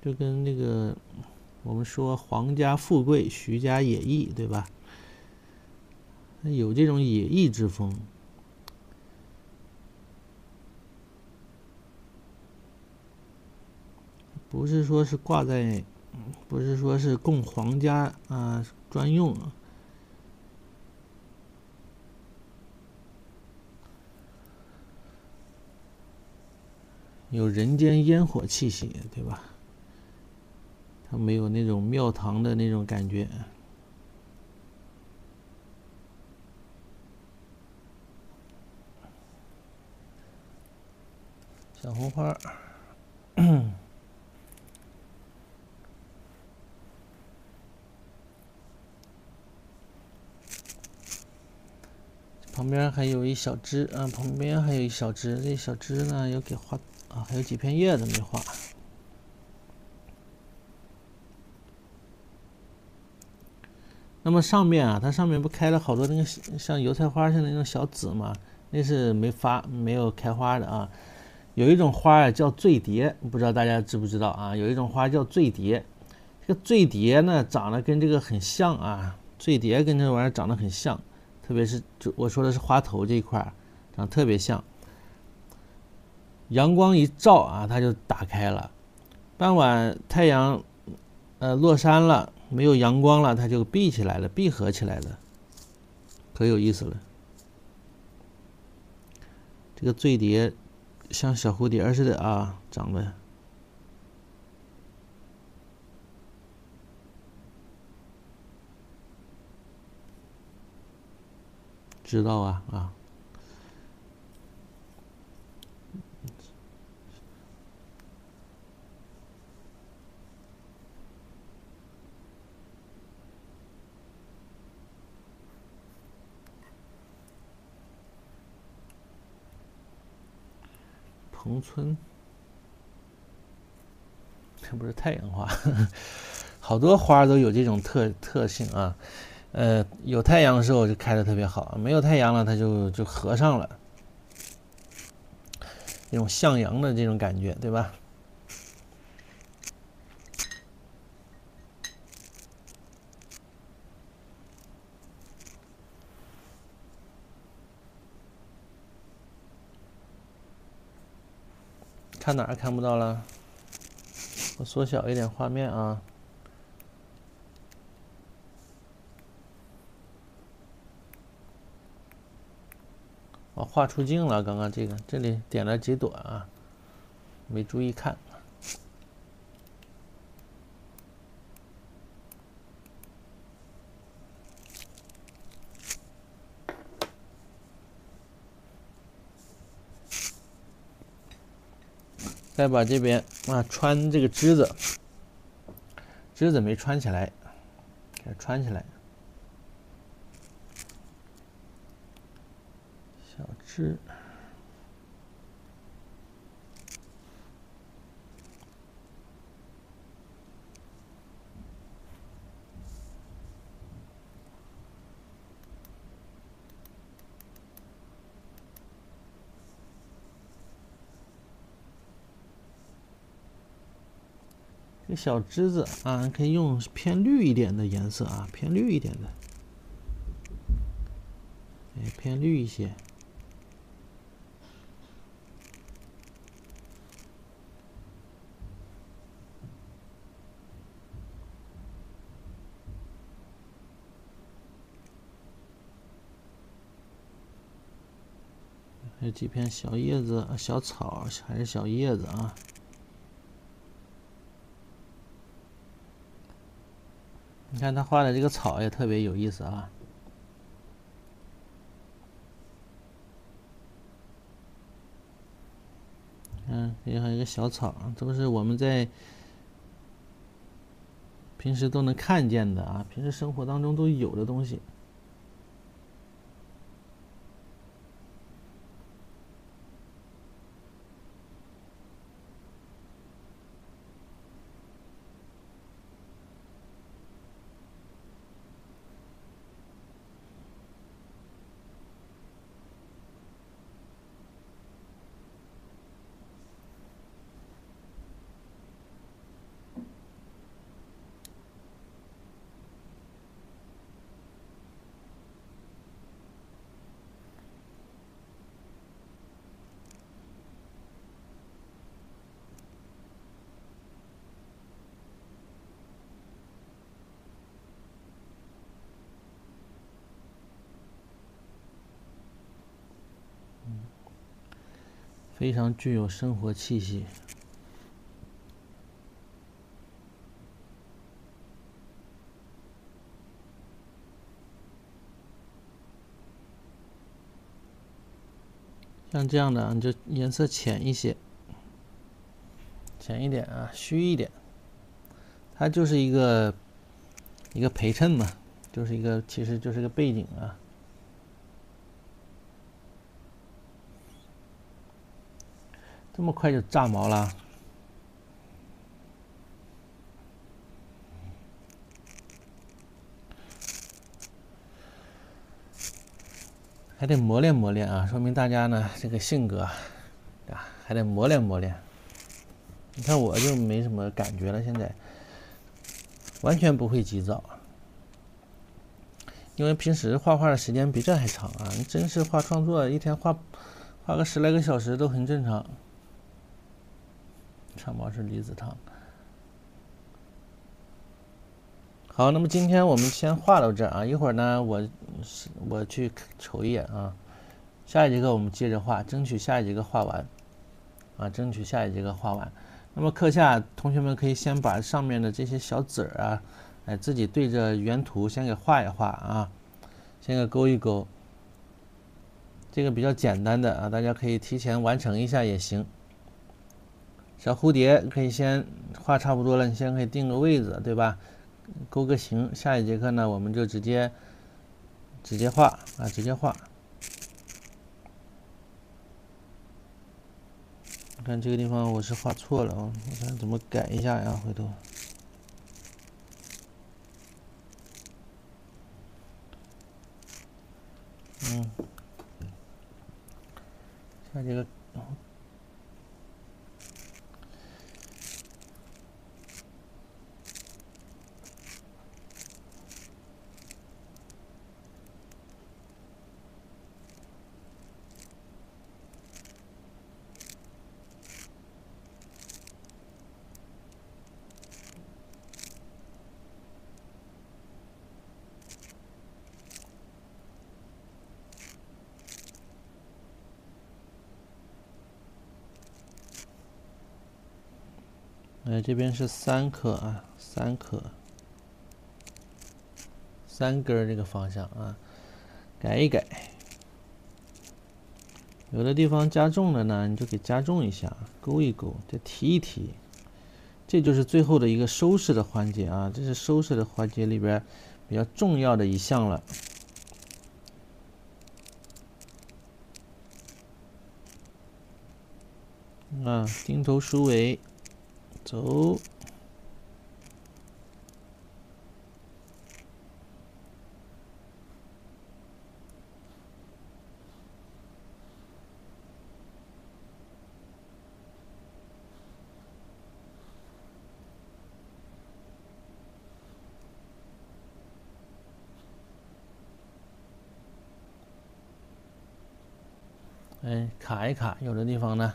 就跟那个我们说皇家富贵，徐家野逸，对吧？有这种野逸之风，不是说是挂在，不是说是供皇家啊专用。有人间烟火气息，对吧？它没有那种庙堂的那种感觉。小红花。旁边还有一小枝啊，旁边还有一小枝，这小枝呢有给画啊，还有几片叶子没画。那么上面啊，它上面不开了好多那个像油菜花似的那种小籽吗？那是没发没有开花的啊。有一种花啊叫醉蝶，不知道大家知不知道啊？有一种花叫醉蝶，这个醉蝶呢长得跟这个很像啊，醉蝶跟这玩意儿长得很像。特别是就我说的是花头这一块儿，长特别像。阳光一照啊，它就打开了。傍晚太阳呃落山了，没有阳光了，它就闭起来了，闭合起来了，可有意思了。这个醉蝶像小蝴蝶似的啊，长得。知道啊啊！恒村，这不是太阳花，好多花都有这种特特性啊。呃，有太阳的时候就开的特别好，没有太阳了，它就就合上了，那种向阳的这种感觉，对吧？看哪儿看不到了？我缩小一点画面啊。我画出镜了，刚刚这个这里点了几朵啊，没注意看。再把这边啊穿这个枝子，枝子没穿起来，给它穿起来。小枝，小枝子啊，可以用偏绿一点的颜色啊，偏绿一点的，哎，偏绿一些。还有几片小叶子、小草，还是小叶子啊？你看他画的这个草也特别有意思啊。嗯，还有一个小草，都是我们在平时都能看见的啊，平时生活当中都有的东西。非常具有生活气息。像这样的，你就颜色浅一些，浅一点啊，虚一点。它就是一个一个陪衬嘛，就是一个，其实就是个背景啊。这么快就炸毛了，还得磨练磨练啊！说明大家呢这个性格啊，还得磨练磨练。你看我就没什么感觉了，现在完全不会急躁，因为平时画画的时间比这还长啊！你真是画创作，一天画画个十来个小时都很正常。长毛是离子烫。好，那么今天我们先画到这儿啊，一会儿呢，我我去瞅一眼啊。下一节课我们接着画，争取下一节课画完啊，争取下一节课画完。那么课下同学们可以先把上面的这些小籽儿啊，哎，自己对着原图先给画一画啊，先给勾一勾。这个比较简单的啊，大家可以提前完成一下也行。小蝴蝶可以先画差不多了，你先可以定个位置，对吧？勾个形。下一节课呢，我们就直接直接画啊，直接画。看这个地方我是画错了啊，我看怎么改一下呀？回头。嗯，下节课。这边是三颗啊，三颗，三根这个方向啊，改一改。有的地方加重了呢，你就给加重一下，勾一勾，再提一提。这就是最后的一个收拾的环节啊，这是收拾的环节里边比较重要的一项了。啊，钉头梳尾。走，哎，卡一卡，有的地方呢，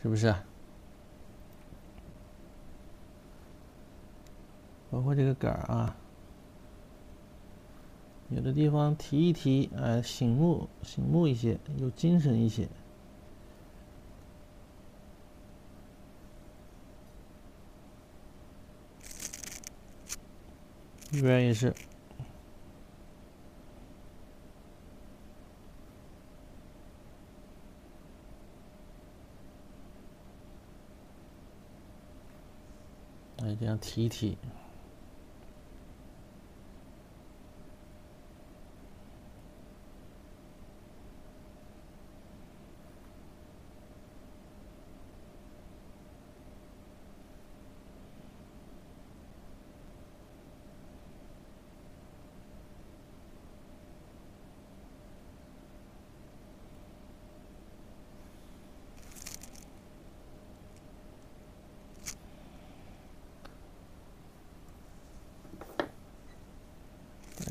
是不是？包括这个杆儿啊，有的地方提一提，哎，醒目醒目一些，有精神一些。这边也是，哎，这样提一提。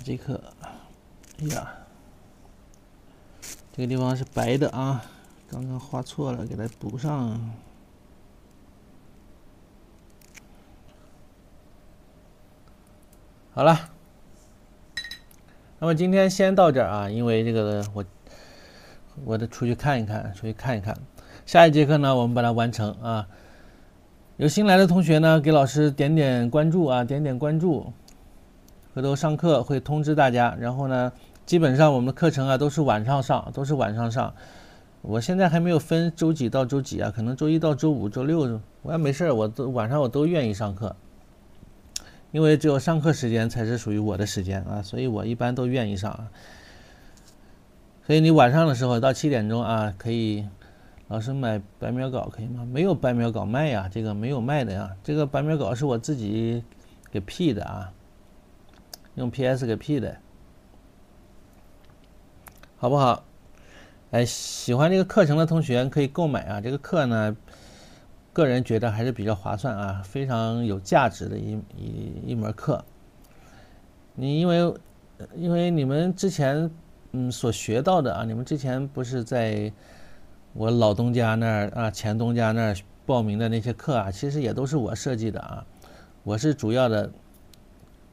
这颗，哎呀，这个地方是白的啊，刚刚画错了，给它补上。好了，那么今天先到这儿啊，因为这个我我得出去看一看，出去看一看。下一节课呢，我们把它完成啊。有新来的同学呢，给老师点点关注啊，点点关注。回头上课会通知大家。然后呢，基本上我们的课程啊都是晚上上，都是晚上上。我现在还没有分周几到周几啊，可能周一到周五、周六，我要没事儿，我都晚上我都愿意上课。因为只有上课时间才是属于我的时间啊，所以我一般都愿意上啊。所以你晚上的时候到七点钟啊，可以。老师买白描稿可以吗？没有白描稿卖呀，这个没有卖的呀。这个白描稿是我自己给 P 的啊，用 PS 给 P 的，好不好？哎，喜欢这个课程的同学可以购买啊。这个课呢，个人觉得还是比较划算啊，非常有价值的一一一门课。你因为因为你们之前嗯所学到的啊，你们之前不是在。我老东家那儿啊，前东家那儿报名的那些课啊，其实也都是我设计的啊，我是主要的，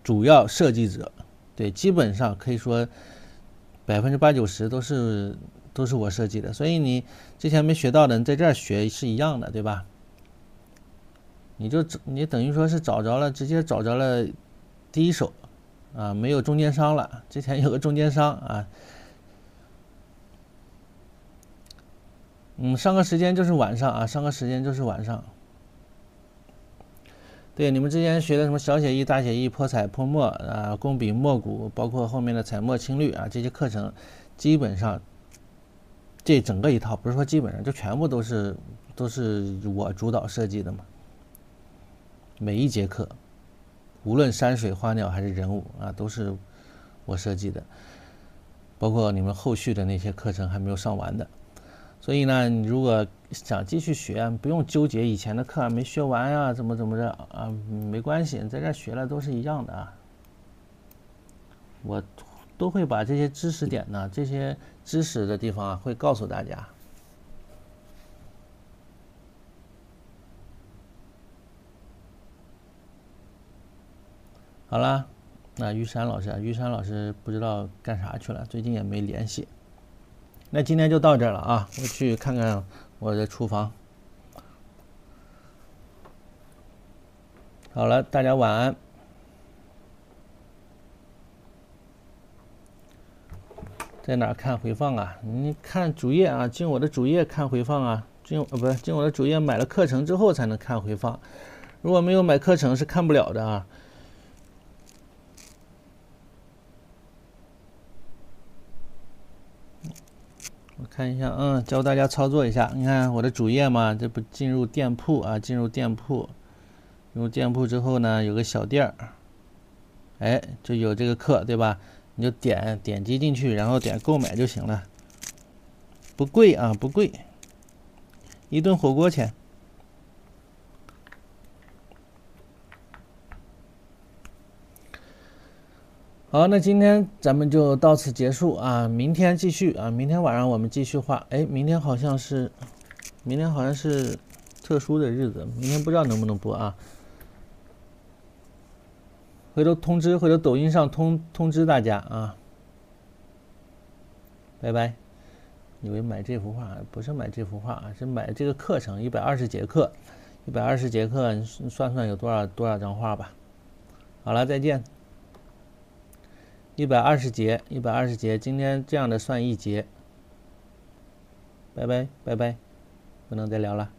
主要设计者，对，基本上可以说百分之八九十都是都是我设计的，所以你之前没学到的，你在这儿学是一样的，对吧？你就你等于说是找着了，直接找着了第一手啊，没有中间商了，之前有个中间商啊。嗯，上课时间就是晚上啊，上课时间就是晚上。对，你们之前学的什么小写意、大写意、泼彩、泼墨啊、工笔、墨骨，包括后面的彩墨、青绿啊，这些课程，基本上这整个一套，不是说基本上，就全部都是都是我主导设计的嘛。每一节课，无论山水、花鸟还是人物啊，都是我设计的。包括你们后续的那些课程还没有上完的。所以呢，你如果想继续学，不用纠结以前的课没学完呀，怎么怎么着啊？没关系，在这学了都是一样的啊。我都会把这些知识点呢，这些知识的地方啊，会告诉大家。好了，那玉山老师，玉山老师不知道干啥去了，最近也没联系。那今天就到这了啊！我去看看我在厨房。好了，大家晚安。在哪看回放啊？你看主页啊，进我的主页看回放啊。进呃不是进我的主页买了课程之后才能看回放，如果没有买课程是看不了的啊。我看一下，嗯，教大家操作一下。你看我的主页嘛，这不进入店铺啊，进入店铺，进入店铺之后呢，有个小店儿，哎，就有这个课，对吧？你就点点击进去，然后点购买就行了，不贵啊，不贵，一顿火锅钱。好，那今天咱们就到此结束啊！明天继续啊！明天晚上我们继续画。哎，明天好像是，明天好像是特殊的日子，明天不知道能不能播啊？回头通知，回头抖音上通通知大家啊！拜拜。以为买这幅画不是买这幅画啊，是买这个课程，一百二十节课，一百二十节课，你算算有多少多少张画吧。好了，再见。一百二十节，一百二十节，今天这样的算一节。拜拜，拜拜，不能再聊了。